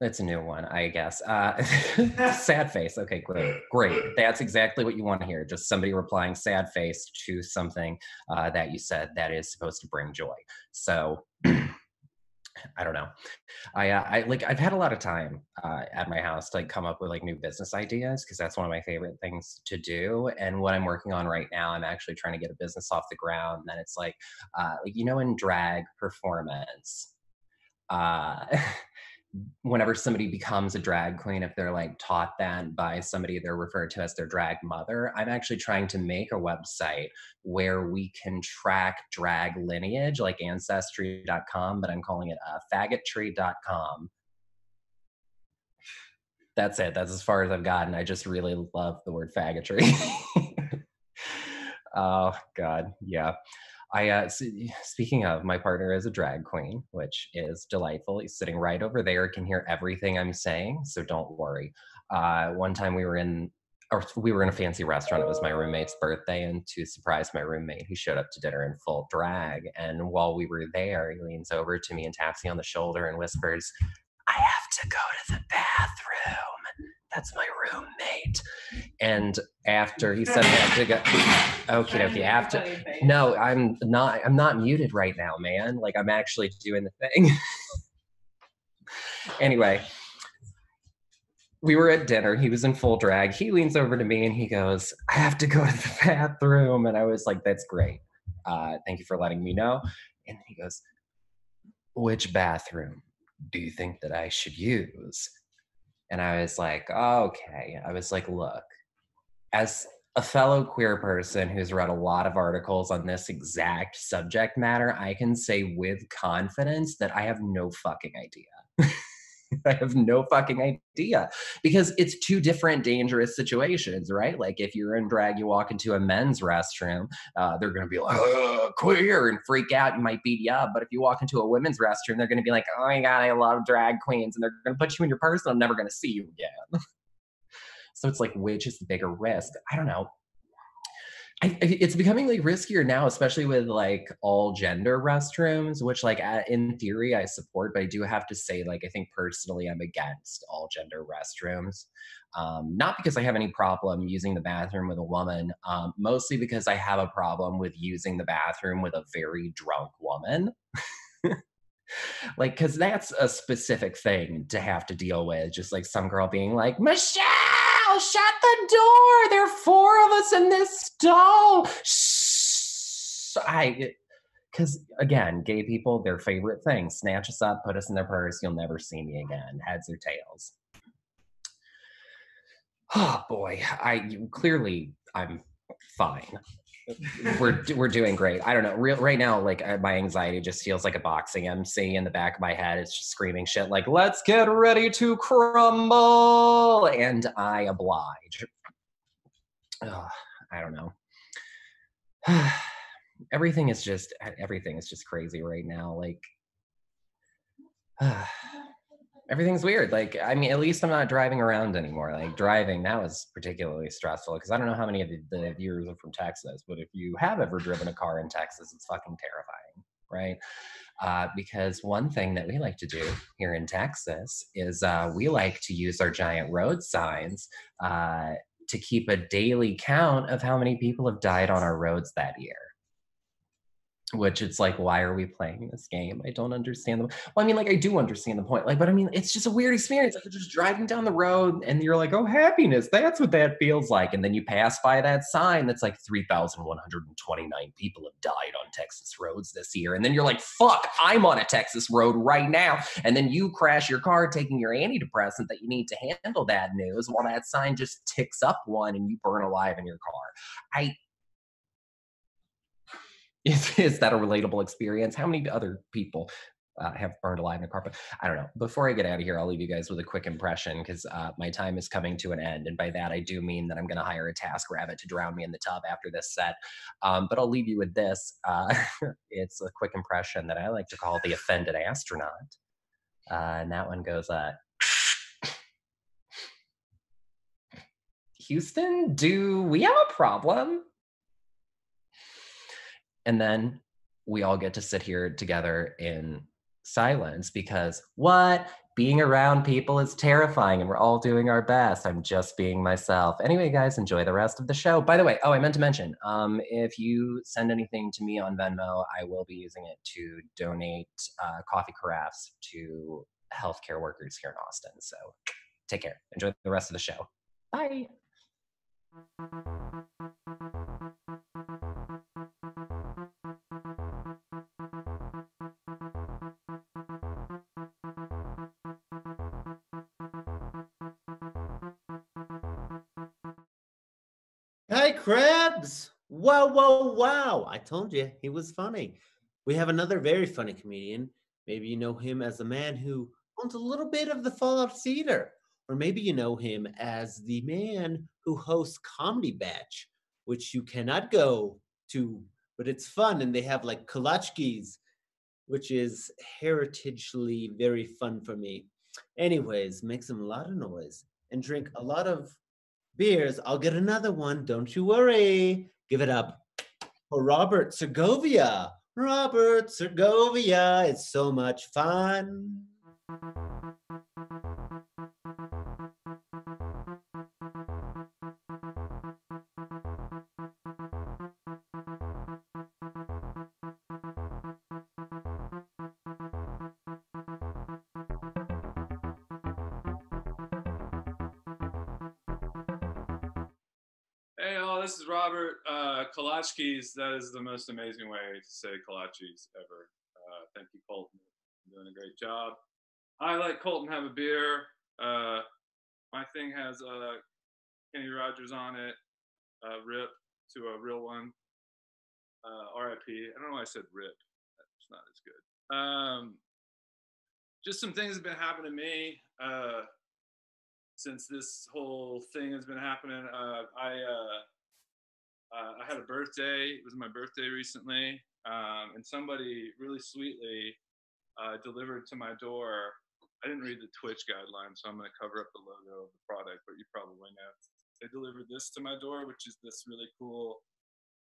S9: that's a new one, I guess. Uh, sad face. Okay, great, great. That's exactly what you want to hear. Just somebody replying sad face to something uh, that you said that is supposed to bring joy. So I don't know. I uh, I like I've had a lot of time uh, at my house to like come up with like new business ideas because that's one of my favorite things to do. And what I'm working on right now, I'm actually trying to get a business off the ground. And then it's like, uh, like you know, in drag performance, uh, whenever somebody becomes a drag queen, if they're like taught that by somebody they're referred to as their drag mother, I'm actually trying to make a website where we can track drag lineage, like ancestry.com, but I'm calling it uh, faggottree.com. That's it. That's as far as I've gotten. I just really love the word faggotry. oh, God. Yeah. I uh, speaking of, my partner is a drag queen, which is delightful. He's sitting right over there, can hear everything I'm saying, so don't worry. Uh, one time we were in, or we were in a fancy restaurant. It was my roommate's birthday, and to surprise my roommate, he showed up to dinner in full drag. And while we were there, he leans over to me and taps me on the shoulder and whispers, "I have to go to the bathroom." That's my roommate. And after he said that to go, okay, okay. After, no, I'm not. I'm not muted right now, man. Like I'm actually doing the thing. anyway, we were at dinner. He was in full drag. He leans over to me and he goes, "I have to go to the bathroom." And I was like, "That's great. Uh, thank you for letting me know." And he goes, "Which bathroom do you think that I should use?" And I was like, oh, okay. I was like, look, as a fellow queer person who's read a lot of articles on this exact subject matter, I can say with confidence that I have no fucking idea. I have no fucking idea because it's two different dangerous situations, right? Like if you're in drag, you walk into a men's restroom, uh, they're going to be like, queer and freak out. and might beat you up. But if you walk into a women's restroom, they're going to be like, oh my God, I love drag queens. And they're going to put you in your purse and I'm never going to see you again. so it's like, which is the bigger risk? I don't know. I, it's becoming like riskier now, especially with like all gender restrooms, which like in theory I support, but I do have to say like I think personally I'm against all gender restrooms. Um, not because I have any problem using the bathroom with a woman, um, mostly because I have a problem with using the bathroom with a very drunk woman. like, because that's a specific thing to have to deal with. Just like some girl being like, Michelle shut the door. There are four of us in this stall. Shh. I, because again, gay people, their favorite thing snatch us up, put us in their purse. You'll never see me again. Heads or tails. Oh boy, I clearly I'm fine we're we're doing great. I don't know. Real, right now, like my anxiety just feels like a boxing MC in the back of my head. It's just screaming shit like "Let's get ready to crumble," and I oblige. Ugh, I don't know. everything is just everything is just crazy right now. Like. everything's weird. Like, I mean, at least I'm not driving around anymore. Like driving, that was particularly stressful because I don't know how many of the viewers are from Texas, but if you have ever driven a car in Texas, it's fucking terrifying, right? Uh, because one thing that we like to do here in Texas is uh, we like to use our giant road signs uh, to keep a daily count of how many people have died on our roads that year which it's like why are we playing this game? I don't understand the well i mean like i do understand the point like but i mean it's just a weird experience like you're just driving down the road and you're like oh happiness that's what that feels like and then you pass by that sign that's like 3129 people have died on texas roads this year and then you're like fuck i'm on a texas road right now and then you crash your car taking your antidepressant that you need to handle that news while that sign just ticks up one and you burn alive in your car. I is, is that a relatable experience? How many other people uh, have burned alive in a carpet. I don't know. Before I get out of here, I'll leave you guys with a quick impression because uh, my time is coming to an end. And by that, I do mean that I'm going to hire a task rabbit to drown me in the tub after this set. Um, but I'll leave you with this. Uh, it's a quick impression that I like to call the offended astronaut. Uh, and that one goes, uh, Houston, do we have a problem? And then we all get to sit here together in silence because what being around people is terrifying and we're all doing our best. I'm just being myself. Anyway, guys, enjoy the rest of the show. By the way, oh, I meant to mention, um, if you send anything to me on Venmo, I will be using it to donate uh, coffee carafes to healthcare workers here in Austin. So take care. Enjoy the rest of the show. Bye.
S1: Hi, Krebs. Wow, wow, wow. I told you he was funny. We have another very funny comedian. Maybe you know him as the man who owns a little bit of the Fallout Theater. Or maybe you know him as the man who hosts Comedy Batch, which you cannot go to, but it's fun. And they have like kolachkis, which is heritagely very fun for me. Anyways, make some a lot of noise and drink a lot of beers. I'll get another one. Don't you worry. Give it up for Robert Segovia. Robert Segovia. It's so much fun.
S10: Kolachkis, that is the most amazing way to say kolaches ever. Uh, thank you, Colton. You're doing a great job. I like Colton have a beer. Uh, my thing has uh, Kenny Rogers on it, uh, RIP to a real one. Uh, RIP. I don't know why I said RIP. That's not as good. Um, just some things have been happening to me. Uh, since this whole thing has been happening. Uh, I uh, uh, I had a birthday. It was my birthday recently, um, and somebody really sweetly uh, delivered to my door. I didn't read the Twitch guidelines, so I'm going to cover up the logo of the product, but you probably know. They delivered this to my door, which is this really cool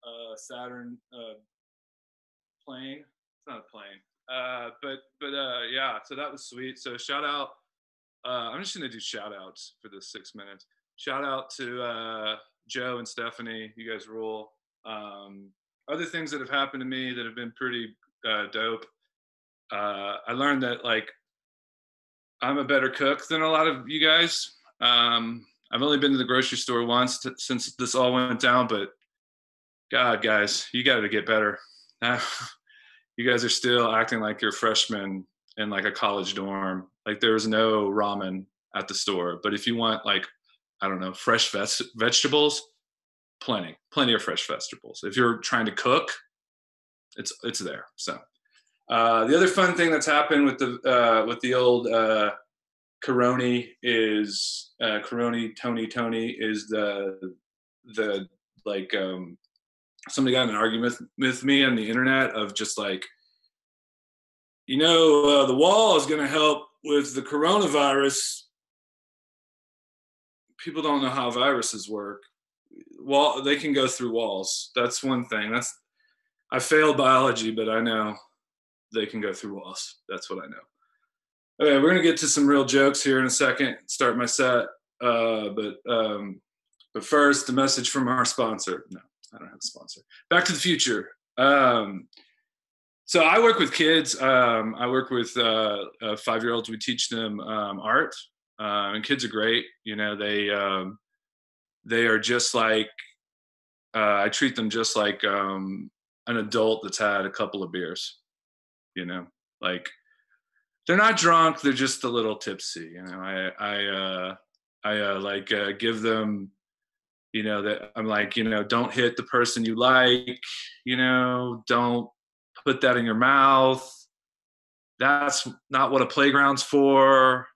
S10: uh, Saturn uh, plane. It's not a plane, but but yeah. So that was sweet. So shout out uh, I'm just gonna do shout outs for this six minutes. Shout out to uh, Joe and Stephanie. You guys rule. Um, other things that have happened to me that have been pretty uh, dope. Uh, I learned that like I'm a better cook than a lot of you guys. Um, I've only been to the grocery store once t- since this all went down, but God, guys, you got to get better. you guys are still acting like you're freshmen in like a college dorm. Like there was no ramen at the store, but if you want like I don't know fresh ves- vegetables, plenty, plenty of fresh vegetables. If you're trying to cook, it's it's there. So uh, the other fun thing that's happened with the uh, with the old uh, Coroni is uh, Coroni Tony Tony is the the like um, somebody got an argument with, with me on the internet of just like you know, uh, the wall is going to help with the coronavirus. People don't know how viruses work. Wall, they can go through walls. That's one thing. That's I failed biology, but I know they can go through walls. That's what I know. Okay, we're gonna get to some real jokes here in a second. Start my set, uh, but um, but first, a message from our sponsor. No, I don't have a sponsor. Back to the Future. Um, so I work with kids. Um, I work with uh, uh, five year olds. We teach them um, art, uh, and kids are great. You know, they um, they are just like uh, I treat them just like um, an adult that's had a couple of beers. You know, like they're not drunk; they're just a little tipsy. You know, I I uh, I uh, like give them you know that i'm like you know don't hit the person you like you know don't put that in your mouth. That's not what a playground's for.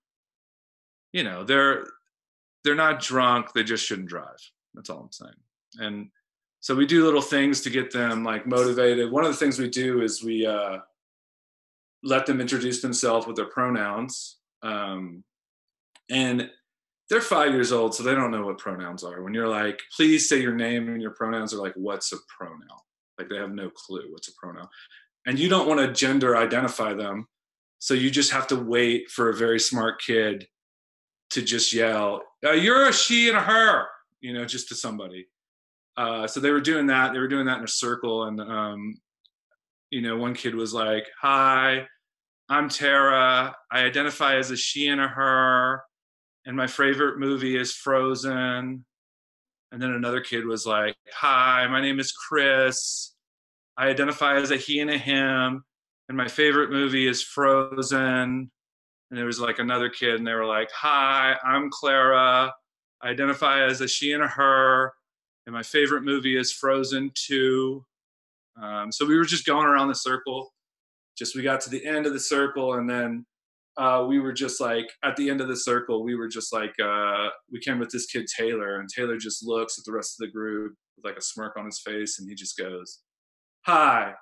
S10: You know, they're they're not drunk, they just shouldn't drive. That's all I'm saying. And so we do little things to get them like motivated. One of the things we do is we uh, let them introduce themselves with their pronouns. Um, and they're five years old, so they don't know what pronouns are. When you're like, please say your name and your pronouns are like, what's a pronoun? Like they have no clue what's a pronoun. and you don't want to gender identify them. So you just have to wait for a very smart kid to just yell, uh, "You're a she and a her," you know, just to somebody. Uh, so they were doing that. They were doing that in a circle, and um, you know, one kid was like, "Hi, I'm Tara. I identify as a she and a her, and my favorite movie is Frozen." And then another kid was like, "Hi, my name is Chris. I identify as a he and a him, and my favorite movie is Frozen." And there was like another kid, and they were like, "Hi, I'm Clara. I identify as a she and a her, and my favorite movie is Frozen 2." Um, so we were just going around the circle. Just we got to the end of the circle, and then uh, we were just like at the end of the circle. We were just like uh, we came with this kid Taylor, and Taylor just looks at the rest of the group with like a smirk on his face, and he just goes, "Hi,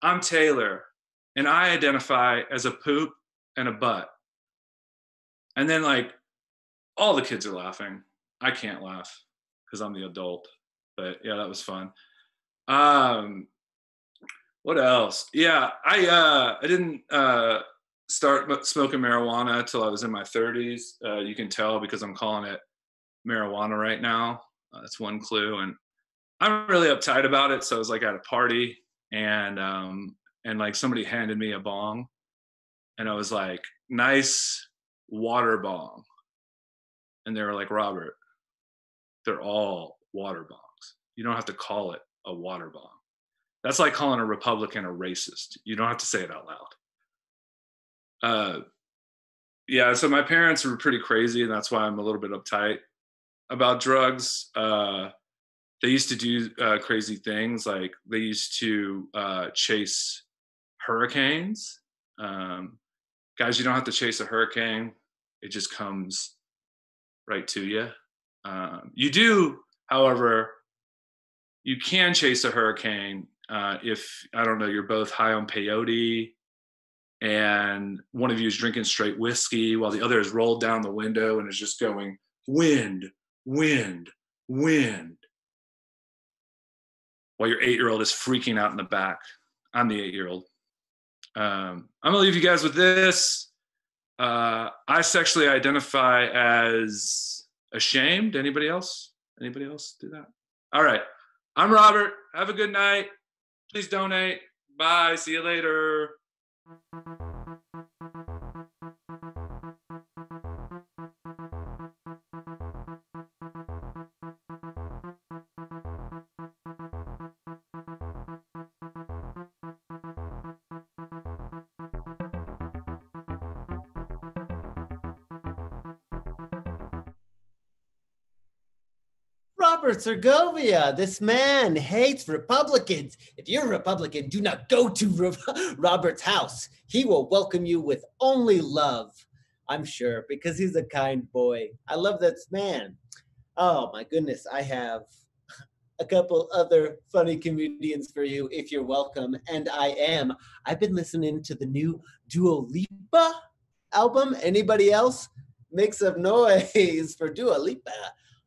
S10: I'm Taylor, and I identify as a poop and a butt." And then like all the kids are laughing. I can't laugh because I'm the adult. But yeah, that was fun. Um, what else? Yeah, I uh, I didn't uh, start smoking marijuana until I was in my 30s. Uh, you can tell because I'm calling it marijuana right now. Uh, that's one clue, and I'm really uptight about it. So I was like at a party, and um, and like somebody handed me a bong, and I was like, nice water bong, and they were like, Robert, they're all water bongs. You don't have to call it a water bong. That's like calling a Republican a racist. You don't have to say it out loud. Uh, yeah, so my parents were pretty crazy, and that's why I'm a little bit uptight about drugs. Uh, they used to do uh, crazy things, like they used to uh, chase hurricanes. Um, guys, you don't have to chase a hurricane; it just comes right to you. Um, you do, however, you can chase a hurricane uh, if I don't know you're both high on peyote and one of you is drinking straight whiskey while the other is rolled down the window and is just going wind, wind, wind. While your eight year old is freaking out in the back. I'm the eight year old. Um, I'm gonna leave you guys with this. Uh, I sexually identify as ashamed. Anybody else? Anybody else do that? All right. I'm Robert. Have a good night. Please donate. Bye. See you later.
S1: Robert this man hates Republicans. If you're a Republican, do not go to Robert's house. He will welcome you with only love. I'm sure, because he's a kind boy. I love this man. Oh my goodness, I have a couple other funny comedians for you if you're welcome. And I am. I've been listening to the new Dua Lipa album. Anybody else? Make some noise for Dua Lipa.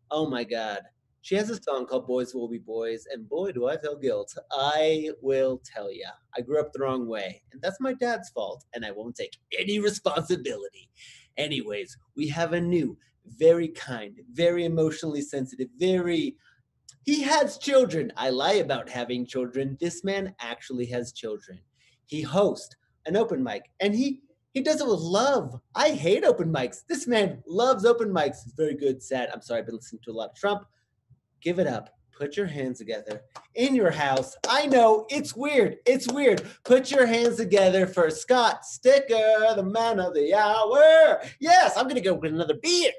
S1: Oh my God. She has a song called Boys Will Be Boys, and boy, do I feel guilt. I will tell ya, I grew up the wrong way, and that's my dad's fault, and I won't take any responsibility. Anyways, we have a new, very kind, very emotionally sensitive, very. He has children. I lie about having children. This man actually has children. He hosts an open mic, and he he does it with love. I hate open mics. This man loves open mics. It's very good, sad. I'm sorry, I've been listening to a lot of Trump give it up. Put your hands together in your house. I know it's weird. It's weird. Put your hands together for Scott Sticker, the man of the hour. Yes, I'm going to go with another beer.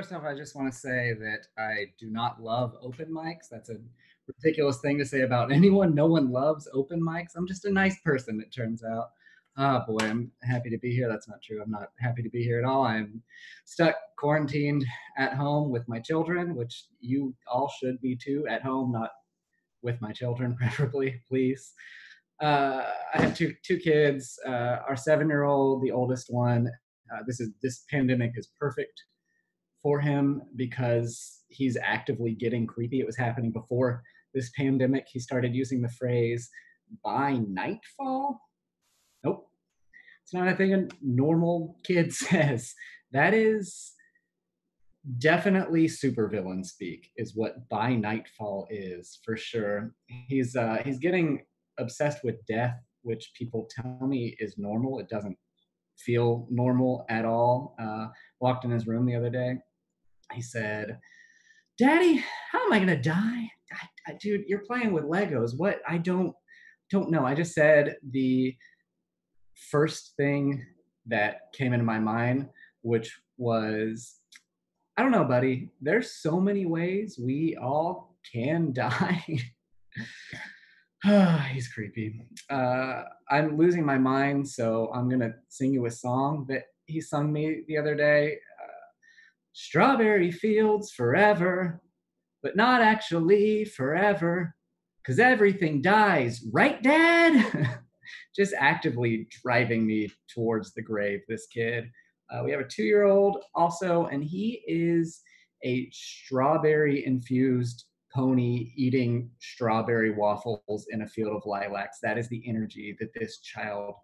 S11: First off, I just want to say that I do not love open mics. That's a ridiculous thing to say about anyone. No one loves open mics. I'm just a nice person, it turns out. Ah, boy, I'm happy to be here. That's not true. I'm not happy to be here at all. I'm stuck quarantined at home with my children, which you all should be too, at home, not with my children, preferably, please. Uh, I have two two kids. Uh, our seven year old, the oldest one. Uh, this is this pandemic is perfect for him because he's actively getting creepy. It was happening before this pandemic. He started using the phrase "by nightfall." Nope, it's not a thing a normal kid says. That is definitely supervillain speak is what by nightfall is for sure he's uh he's getting obsessed with death which people tell me is normal it doesn't feel normal at all uh walked in his room the other day he said daddy how am i gonna die I, I, dude you're playing with legos what i don't don't know i just said the first thing that came into my mind which was I don't know, buddy. There's so many ways we all can die. He's creepy. Uh, I'm losing my mind, so I'm gonna sing you a song that he sung me the other day. Strawberry fields forever, but not actually forever, cause everything dies, right, Dad? Just actively driving me towards the grave. This kid. Uh, we have a two year old also, and he is a strawberry infused pony eating strawberry waffles in a field of lilacs. That is the energy that this child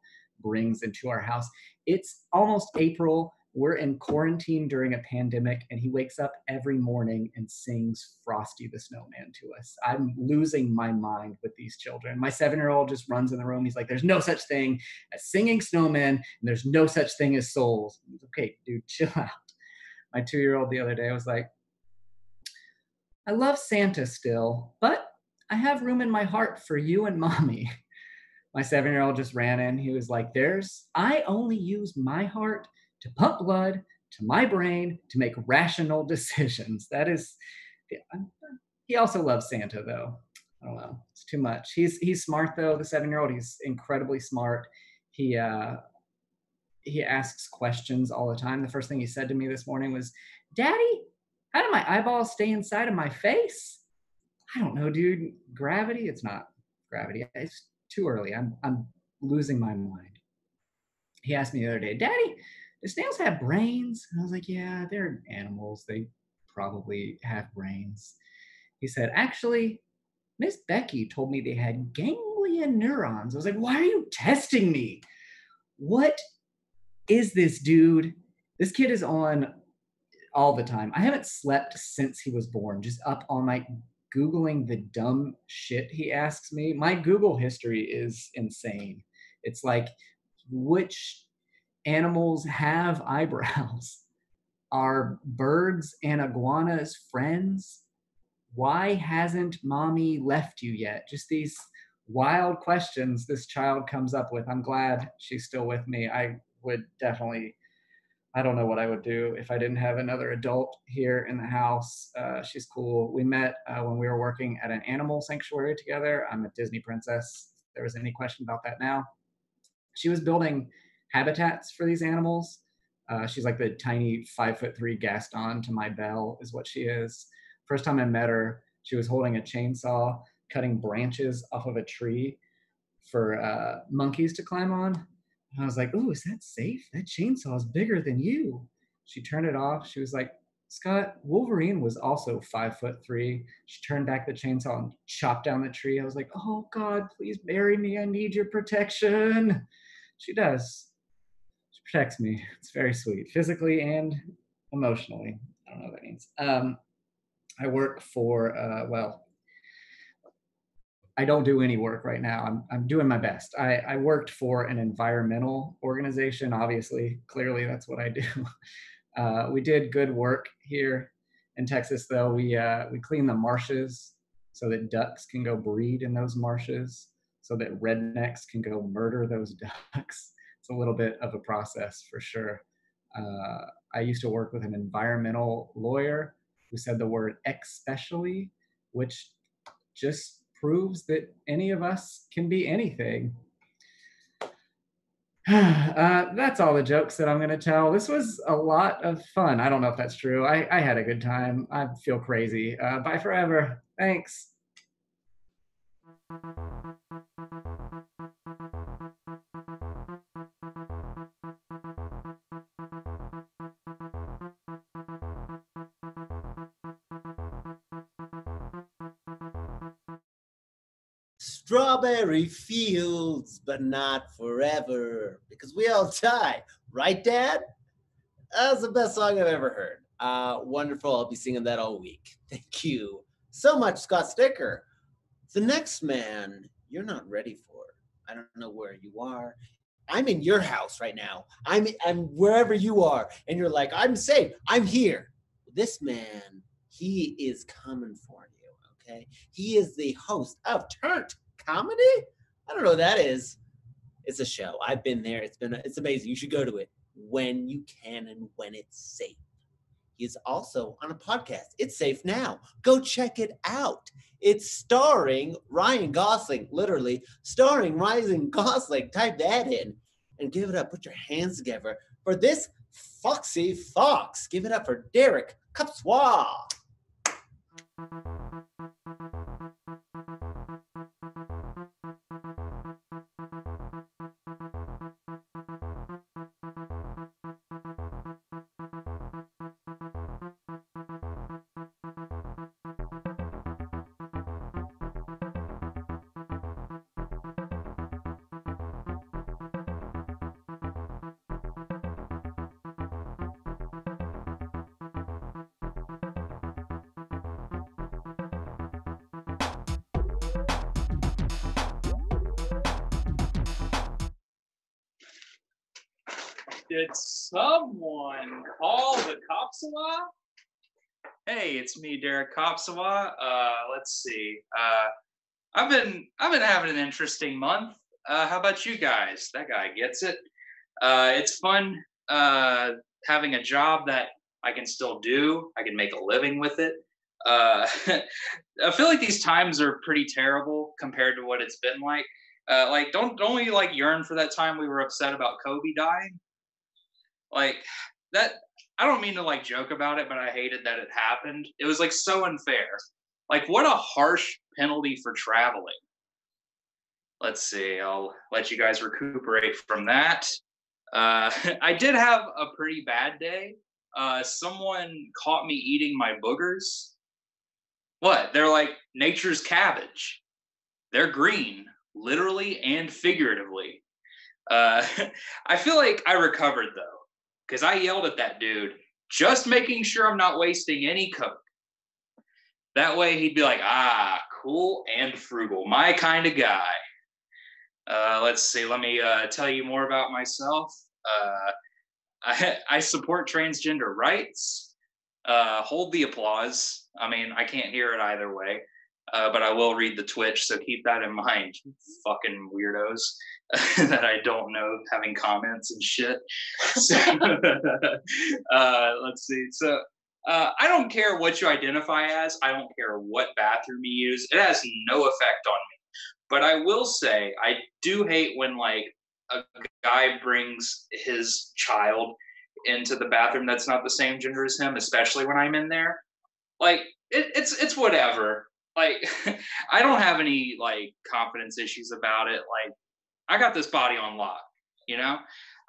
S11: brings into our house. It's almost April. We're in quarantine during a pandemic, and he wakes up every morning and sings Frosty the Snowman to us. I'm losing my mind with these children. My seven year old just runs in the room. He's like, There's no such thing as singing snowmen, and there's no such thing as souls. Okay, dude, chill out. My two year old the other day was like, I love Santa still, but I have room in my heart for you and mommy. My seven year old just ran in. He was like, There's, I only use my heart to pump blood to my brain to make rational decisions. That is, he also loves Santa though. I don't know, it's too much. He's he's smart though. The seven year old, he's incredibly smart. He uh, he asks questions all the time. The first thing he said to me this morning was, "Daddy, how do my eyeballs stay inside of my face?" I don't know, dude. Gravity? It's not gravity. It's too early. I'm I'm losing my mind. He asked me the other day, Daddy, do snails have brains? And I was like, yeah, they're animals. They probably have brains. He said, actually, Miss Becky told me they had ganglion neurons. I was like, why are you testing me? What is this dude? This kid is on all the time. I haven't slept since he was born, just up all night Googling the dumb shit he asks me. My Google history is insane. It's like, which animals have eyebrows? Are birds and iguanas friends? Why hasn't mommy left you yet? Just these wild questions this child comes up with. I'm glad she's still with me. I would definitely, I don't know what I would do if I didn't have another adult here in the house. Uh, she's cool. We met uh, when we were working at an animal sanctuary together. I'm a Disney princess. If there was any question about that now. She was building habitats for these animals. Uh, she's like the tiny five foot three Gaston to my Belle, is what she is. First time I met her, she was holding a chainsaw, cutting branches off of a tree for uh, monkeys to climb on. And I was like, "Oh, is that safe? That chainsaw is bigger than you." She turned it off. She was like, "Scott, Wolverine was also five foot three. She turned back the chainsaw and chopped down the tree. I was like, "Oh God, please bury me. I need your protection." She does protects me. It's very sweet, physically and emotionally. I don't know what that means. Um, I work for, uh, well, I don't do any work right now. I'm, I'm doing my best. I, I worked for an environmental organization. Obviously, clearly, that's what I do. Uh, we did good work here in Texas, though. We uh, we clean the marshes so that ducks can go breed in those marshes, so that rednecks can go murder those ducks it's a little bit of a process for sure. Uh, I used to work with an environmental lawyer who said the word especially, which just proves that any of us can be anything. Uh, that's all the jokes that I'm going to tell. This was a lot of fun. I don't know if that's true. I, I had a good time. I feel crazy. Uh, bye forever. Thanks.
S1: Strawberry fields, but not forever, because we all die, right, Dad? That's the best song I've ever heard. Uh, wonderful. I'll be singing that all week. Thank you so much, Scott Sticker. The next man, you're not ready for. I don't know where you are. I'm in your house right now. I'm I'm wherever you are, and you're like, I'm safe. I'm here. This man, he is coming for you. Okay, he is the host of Turnt Comedy. I don't know what that is. It's a show. I've been there. It's been it's amazing. You should go to it when you can and when it's safe. He is also on a podcast. It's safe now. Go check it out. It's starring Ryan Gosling, literally starring Ryan Gosling. Type that in and give it up. Put your hands together for this foxy fox. Give it up for Derek
S12: Kopswa. Someone call the Kopswa? Hey, it's me, Derek Kopswa. Uh, let's see. Uh, I've been I've been having an interesting month. Uh, how about you guys? That guy gets it. Uh, it's fun uh, having a job that I can still do. I can make a living with it. Uh, I feel like these times are pretty terrible compared to what it's been like. Uh, like, don't don't we like yearn for that time we were upset about Kobe dying? Like that. I don't mean to like joke about it, but I hated that it happened. It was like so unfair. Like, what a harsh penalty for traveling. Let's see. I'll let you guys recuperate from that. Uh, I did have a pretty bad day. Uh, someone caught me eating my boogers. What? They're like nature's cabbage. They're green, literally and figuratively. Uh, I feel like I recovered though, because I yelled at that dude, just making sure I'm not wasting any coke. That way he'd be like, ah, cool and frugal, my kind of guy. Uh, let's see, let me uh, tell you more about myself. Uh, I, I support transgender rights. Uh, hold the applause. I mean, I can't hear it either way, uh, but I will read the Twitch, so keep that in mind, fucking weirdos that I don't know having comments and shit. So, uh, let's see. So, uh, I don't care what you identify as. I don't care what bathroom you use. It has no effect on me. But I will say, I do hate when like a guy brings his child into the bathroom that's not the same gender as him, especially when I'm in there. Like it, it's it's whatever. Like I don't have any like confidence issues about it. Like I got this body on lock, you know?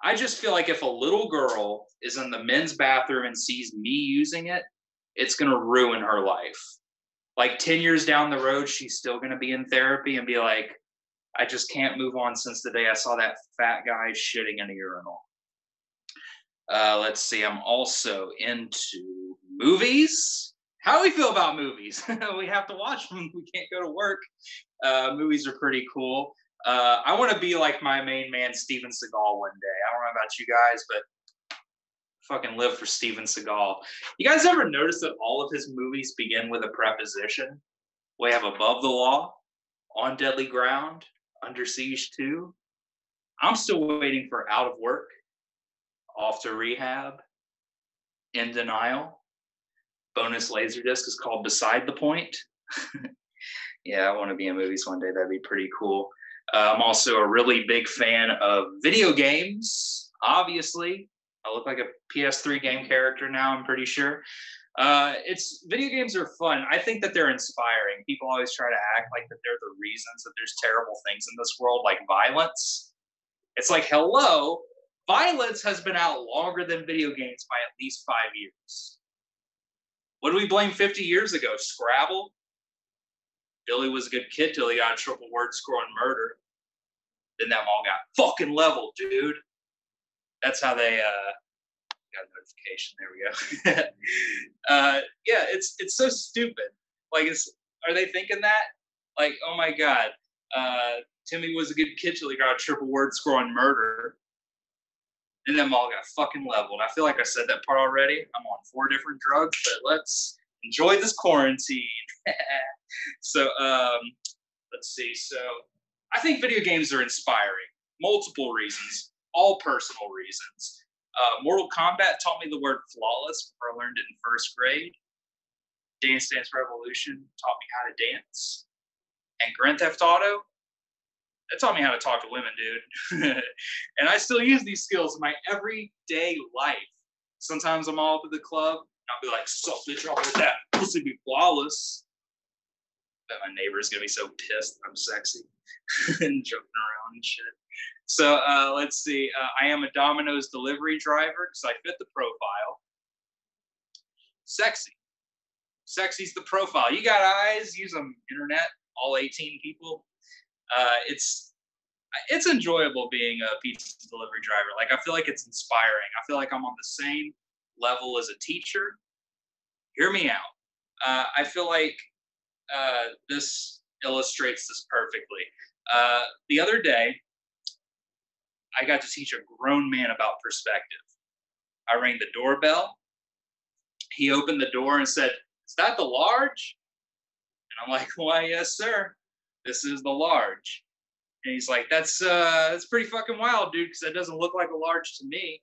S12: I just feel like if a little girl is in the men's bathroom and sees me using it, it's going to ruin her life. Like 10 years down the road, she's still going to be in therapy and be like, I just can't move on since the day I saw that fat guy shitting in a urinal. Uh, let's see, I'm also into movies. How do we feel about movies? we have to watch them. We can't go to work. Uh, movies are pretty cool. Uh, I want to be like my main man, Steven Seagal, one day. I don't know about you guys, but fucking live for Steven Seagal. You guys ever notice that all of his movies begin with a preposition? We have Above the Law, On Deadly Ground, Under Siege 2. I'm still waiting for Out of Work, Off to Rehab, In Denial. Bonus Laserdisc is called Beside the Point. yeah, I want to be in movies one day. That'd be pretty cool. Uh, I'm also a really big fan of video games. Obviously, I look like a PS3 game character now. I'm pretty sure. Uh, it's video games are fun. I think that they're inspiring. People always try to act like that they're the reasons that there's terrible things in this world, like violence. It's like, hello, violence has been out longer than video games by at least five years. What do we blame 50 years ago? Scrabble? Billy was a good kid till he got a triple word score on murder. Then that mall got fucking leveled, dude. That's how they uh got a notification. There we go. uh yeah, it's it's so stupid. Like it's are they thinking that? Like, oh my god, uh Timmy was a good kid till he got a triple word score on murder. And them all got fucking leveled. I feel like I said that part already. I'm on four different drugs, but let's enjoy this quarantine. so um let's see. So I think video games are inspiring. Multiple reasons, all personal reasons. Uh, Mortal Kombat taught me the word flawless before I learned it in first grade. Dance Dance Revolution taught me how to dance. And Grand Theft Auto, it taught me how to talk to women, dude. and I still use these skills in my everyday life. Sometimes I'm all up at the club, I'll be like, so bitch, I'll let that pussy be flawless. Bet my neighbor's gonna be so pissed I'm sexy and joking around and shit. So uh, let's see. Uh, I am a Domino's delivery driver because I fit the profile. Sexy. Sexy's the profile. You got eyes, use them, internet, all 18 people. Uh, it's it's enjoyable being a pizza delivery driver. Like I feel like it's inspiring. I feel like I'm on the same level as a teacher. Hear me out. Uh, I feel like uh, this illustrates this perfectly. Uh, the other day, I got to teach a grown man about perspective. I rang the doorbell. He opened the door and said, Is that the large? And I'm like, Why, yes, sir. This is the large. And he's like, That's uh that's pretty fucking wild, dude, because that doesn't look like a large to me.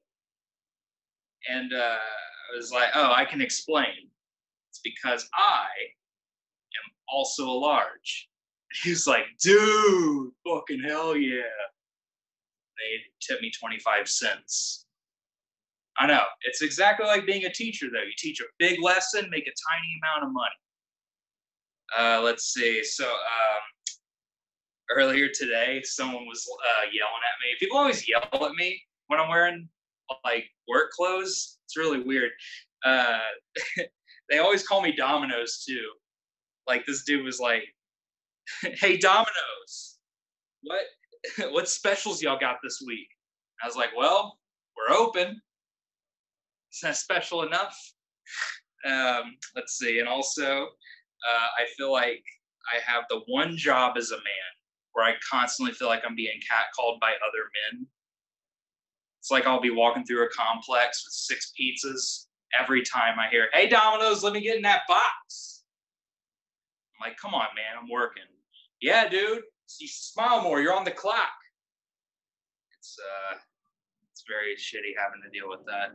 S12: And uh, I was like, Oh, I can explain. It's because I am also a large. He's like, dude, fucking hell yeah. They tip me 25 cents. I know. It's exactly like being a teacher, though. You teach a big lesson, make a tiny amount of money. Uh, let's see. So um, earlier today, someone was uh, yelling at me. People always yell at me when I'm wearing like work clothes. It's really weird. Uh, they always call me Domino's too. Like this dude was like, "Hey Domino's, what what specials y'all got this week?" I was like, "Well, we're open. Is that special enough?" Um, let's see. And also, uh, I feel like I have the one job as a man where I constantly feel like I'm being catcalled by other men. It's like I'll be walking through a complex with six pizzas. Every time I hear, "Hey Domino's, let me get in that box." I'm like, "Come on, man, I'm working." Yeah, dude. You smile more. You're on the clock. It's uh, it's very shitty having to deal with that.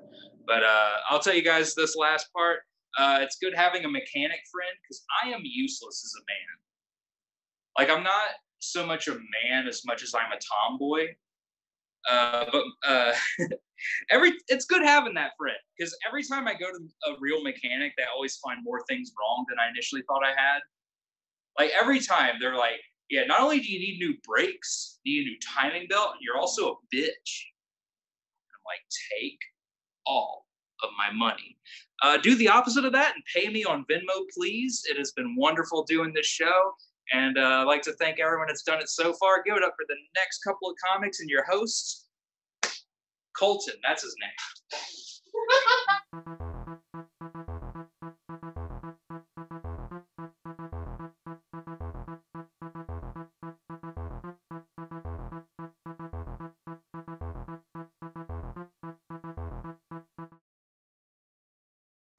S12: But uh, I'll tell you guys this last part. Uh, it's good having a mechanic friend because I am useless as a man. Like I'm not so much a man as much as I'm a tomboy. Uh, but uh, every it's good having that friend because every time I go to a real mechanic, they always find more things wrong than I initially thought I had. Like every time they're like, "Yeah, not only do you need new brakes, need a new timing belt, you're also a bitch." I'm like, take all of my money. Uh, do the opposite of that and pay me on Venmo, please. It has been wonderful doing this show. And uh, I'd like to thank everyone that's done it so far. Give it up for the next couple of comics and your host, Colton. That's his name.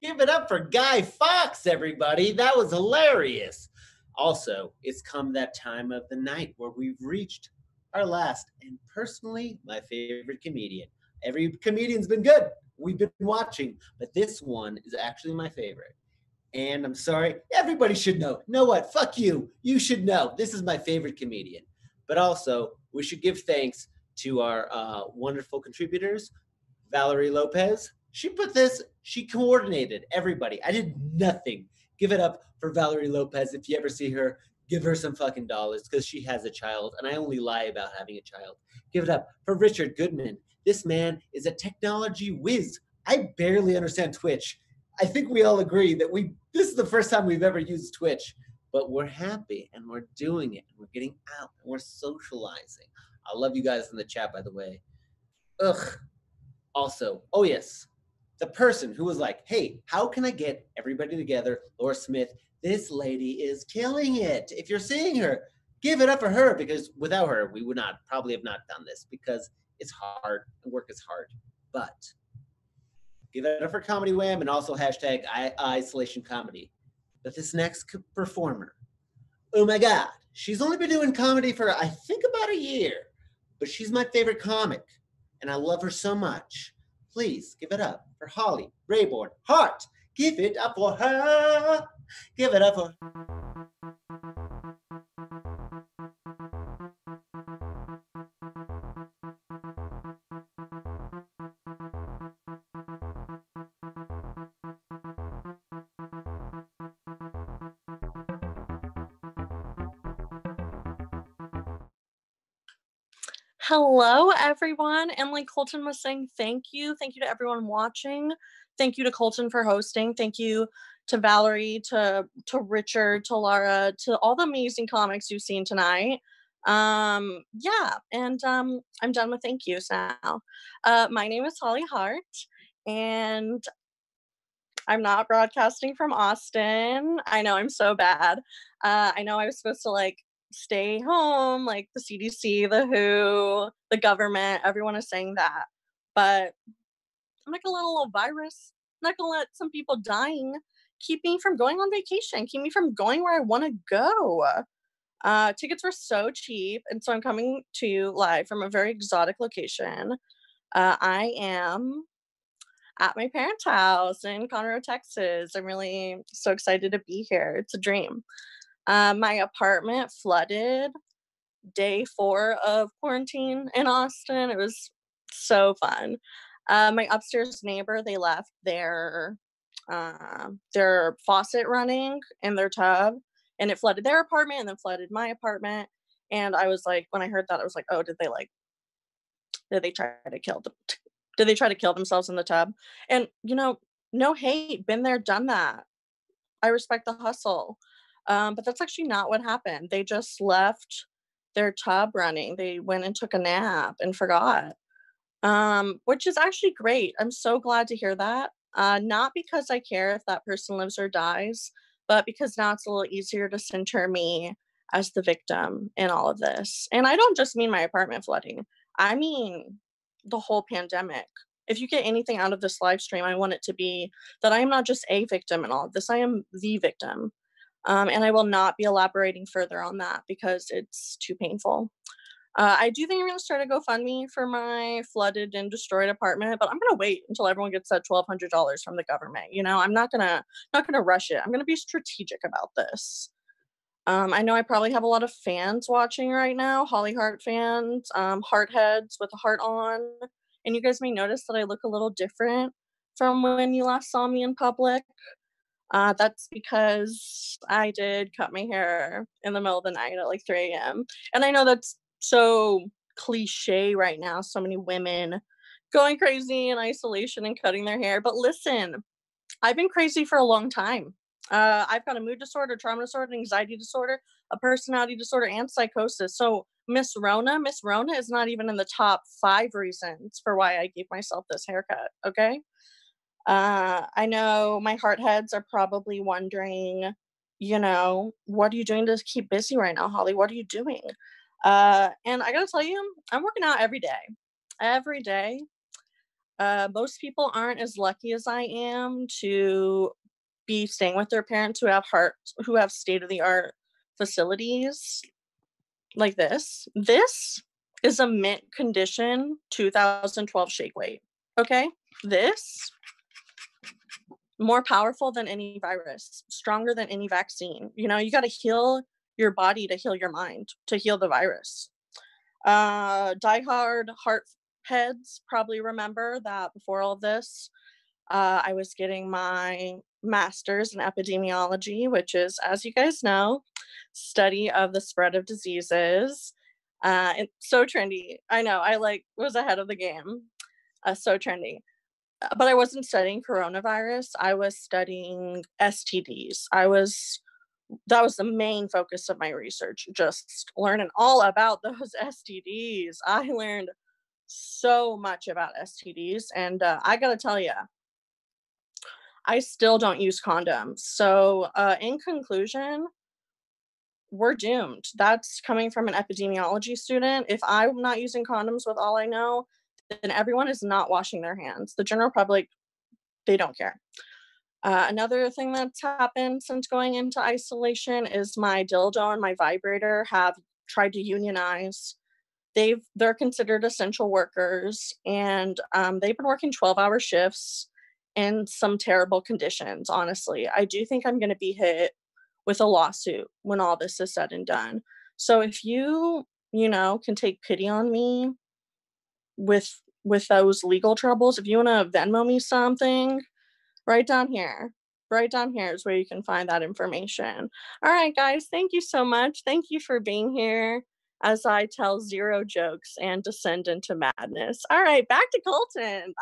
S1: Give it up for Guy Fox, everybody. That was hilarious. Also, it's come that time of the night where we've reached our last and personally my favorite comedian. Every comedian's been good. We've been watching, but this one is actually my favorite. And I'm sorry, everybody should know. Know what? Fuck you. You should know. This is my favorite comedian. But also, we should give thanks to our uh, wonderful contributors Valerie Lopez, She put this, she coordinated everybody. I did nothing. Give it up for Valerie Lopez. If you ever see her, give her some fucking dollars because she has a child, and I only lie about having a child. Give it up for Richard Goodman. This man is a technology whiz. I barely understand Twitch. I think we all agree that we this is the first time we've ever used Twitch, but we're happy and we're doing it and we're getting out and we're socializing. I love you guys in the chat, by the way. Ugh. Also, oh yes, the person who was like, "Hey, how can I get everybody together?" Laura Smith. This lady is killing it. If you're seeing her, give it up for her because without her, we would not probably have not done this because it's hard. Work is hard, but give it up for Comedy Wham and also hashtag isolation comedy. But this next performer, oh my God, she's only been doing comedy for I think about a year, but she's my favorite comic, and I love her so much. Please give it up for Holly Raiborn Hart. Give it up for her. Give it up for.
S13: Hello, everyone. And like Colton was saying, thank you. Thank you to everyone watching. Thank you to Colton for hosting. Thank you to Valerie, to to Richard, to Laura, to all the amazing comics you've seen tonight. Um, yeah, and um, I'm done with thank yous now. Uh, my name is Holly Hart, and I'm not broadcasting from Austin. I know I'm so bad. Uh, I know I was supposed to like stay home, like the CDC, the WHO, the government, everyone is saying that. But I'm let a little virus, I'm not gonna let some people dying keep me from going on vacation, keep me from going where I wanna go. Uh, tickets were so cheap, and so I'm coming to you live from a very exotic location. Uh, I am at my parents' house in Conroe, Texas. I'm really so excited to be here. It's a dream. Uh, my apartment flooded day four of quarantine in Austin. It was so fun. Uh, my upstairs neighbor, they left their uh, their faucet running in their tub, and it flooded their apartment and then flooded my apartment. And I was like, when I heard that, I was like, oh, did they like, did they try to kill them? Did they try to kill themselves in the tub? And you know, no hate, been there, done that. I respect the hustle. Um, but that's actually not what happened. They just left their tub running. They went and took a nap and forgot, um, which is actually great. I'm so glad to hear that. Uh, not because I care if that person lives or dies, but because now it's a little easier to center me as the victim in all of this. And I don't just mean my apartment flooding, I mean the whole pandemic. If you get anything out of this live stream, I want it to be that I am not just a victim in all of this, I am the victim. Um, and I will not be elaborating further on that because it's too painful. Uh, I do think I'm going to start a GoFundMe for my flooded and destroyed apartment, but I'm going to wait until everyone gets that $1,200 from the government. You know, I'm not going to not going to rush it. I'm going to be strategic about this. Um, I know I probably have a lot of fans watching right now, Holly Hart fans, um, heart heads with a heart on, and you guys may notice that I look a little different from when you last saw me in public. Uh, that's because I did cut my hair in the middle of the night at like 3 a.m. And I know that's so cliche right now. So many women going crazy in isolation and cutting their hair. But listen, I've been crazy for a long time. Uh, I've got a mood disorder, trauma disorder, anxiety disorder, a personality disorder, and psychosis. So Miss Rona, Miss Rona is not even in the top five reasons for why I gave myself this haircut. Okay. Uh, I know my heart heads are probably wondering, you know, what are you doing to keep busy right now, Holly? What are you doing? Uh, and I gotta tell you, I'm working out every day. Every day. Uh, most people aren't as lucky as I am to be staying with their parents who have heart who have state of the art facilities like this. This is a mint condition 2012 shake weight. Okay, this more powerful than any virus, stronger than any vaccine. You know, you got to heal your body to heal your mind, to heal the virus. Uh, diehard heart heads probably remember that before all this, uh, I was getting my master's in epidemiology, which is, as you guys know, study of the spread of diseases. Uh, it's so trendy. I know. I like was ahead of the game. Uh, so trendy. Uh, But I wasn't studying coronavirus. I was studying STDs. I was that was the main focus of my research. Just learning all about those STDs. I learned so much about STDs, and uh, I gotta tell you, I still don't use condoms. So, uh, in conclusion, we're doomed. That's coming from an epidemiology student. If I'm not using condoms with all I know, then everyone is not washing their hands. The general public, they don't care. Uh, another thing that's happened since going into isolation is my dildo and my vibrator have tried to unionize. They've they're considered essential workers, and um, they've been working 12-hour shifts in some terrible conditions. Honestly, I do think I'm going to be hit with a lawsuit when all this is said and done. So if you you know can take pity on me with with those legal troubles, if you want to Venmo me something, right down here. Right down here is where you can find that information. All right, guys, thank you so much. Thank you for being here as I tell zero jokes and descend into madness. All right, back to Colton.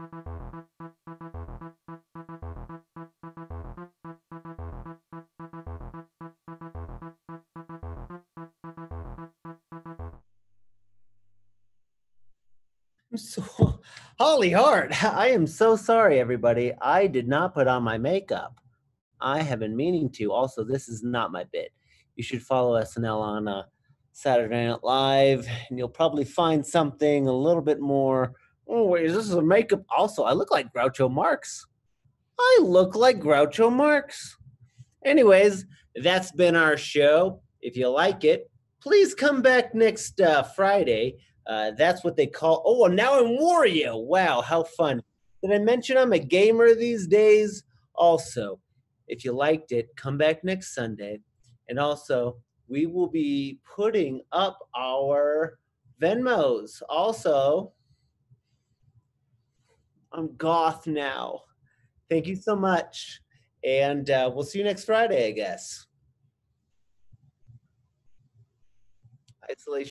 S13: Bye.
S1: So Holly Hart. I am so sorry, everybody. I did not put on my makeup. I have been meaning to. Also, this is not my bit. You should follow SNL on uh, Saturday Night Live, and you'll probably find something a little bit more. Oh, wait, is this a makeup? Also, I look like Groucho Marx. I look like Groucho Marx. Anyways, that's been our show. If you like it, please come back next uh, Friday. Uh, that's what they call. Oh, now I'm Wario. Wow, how fun! Did I mention I'm a gamer these days? Also, if you liked it, come back next Sunday. And also, we will be putting up our Venmos. Also, I'm goth now. Thank you so much. And uh, we'll see you next Friday, I guess. Isolation.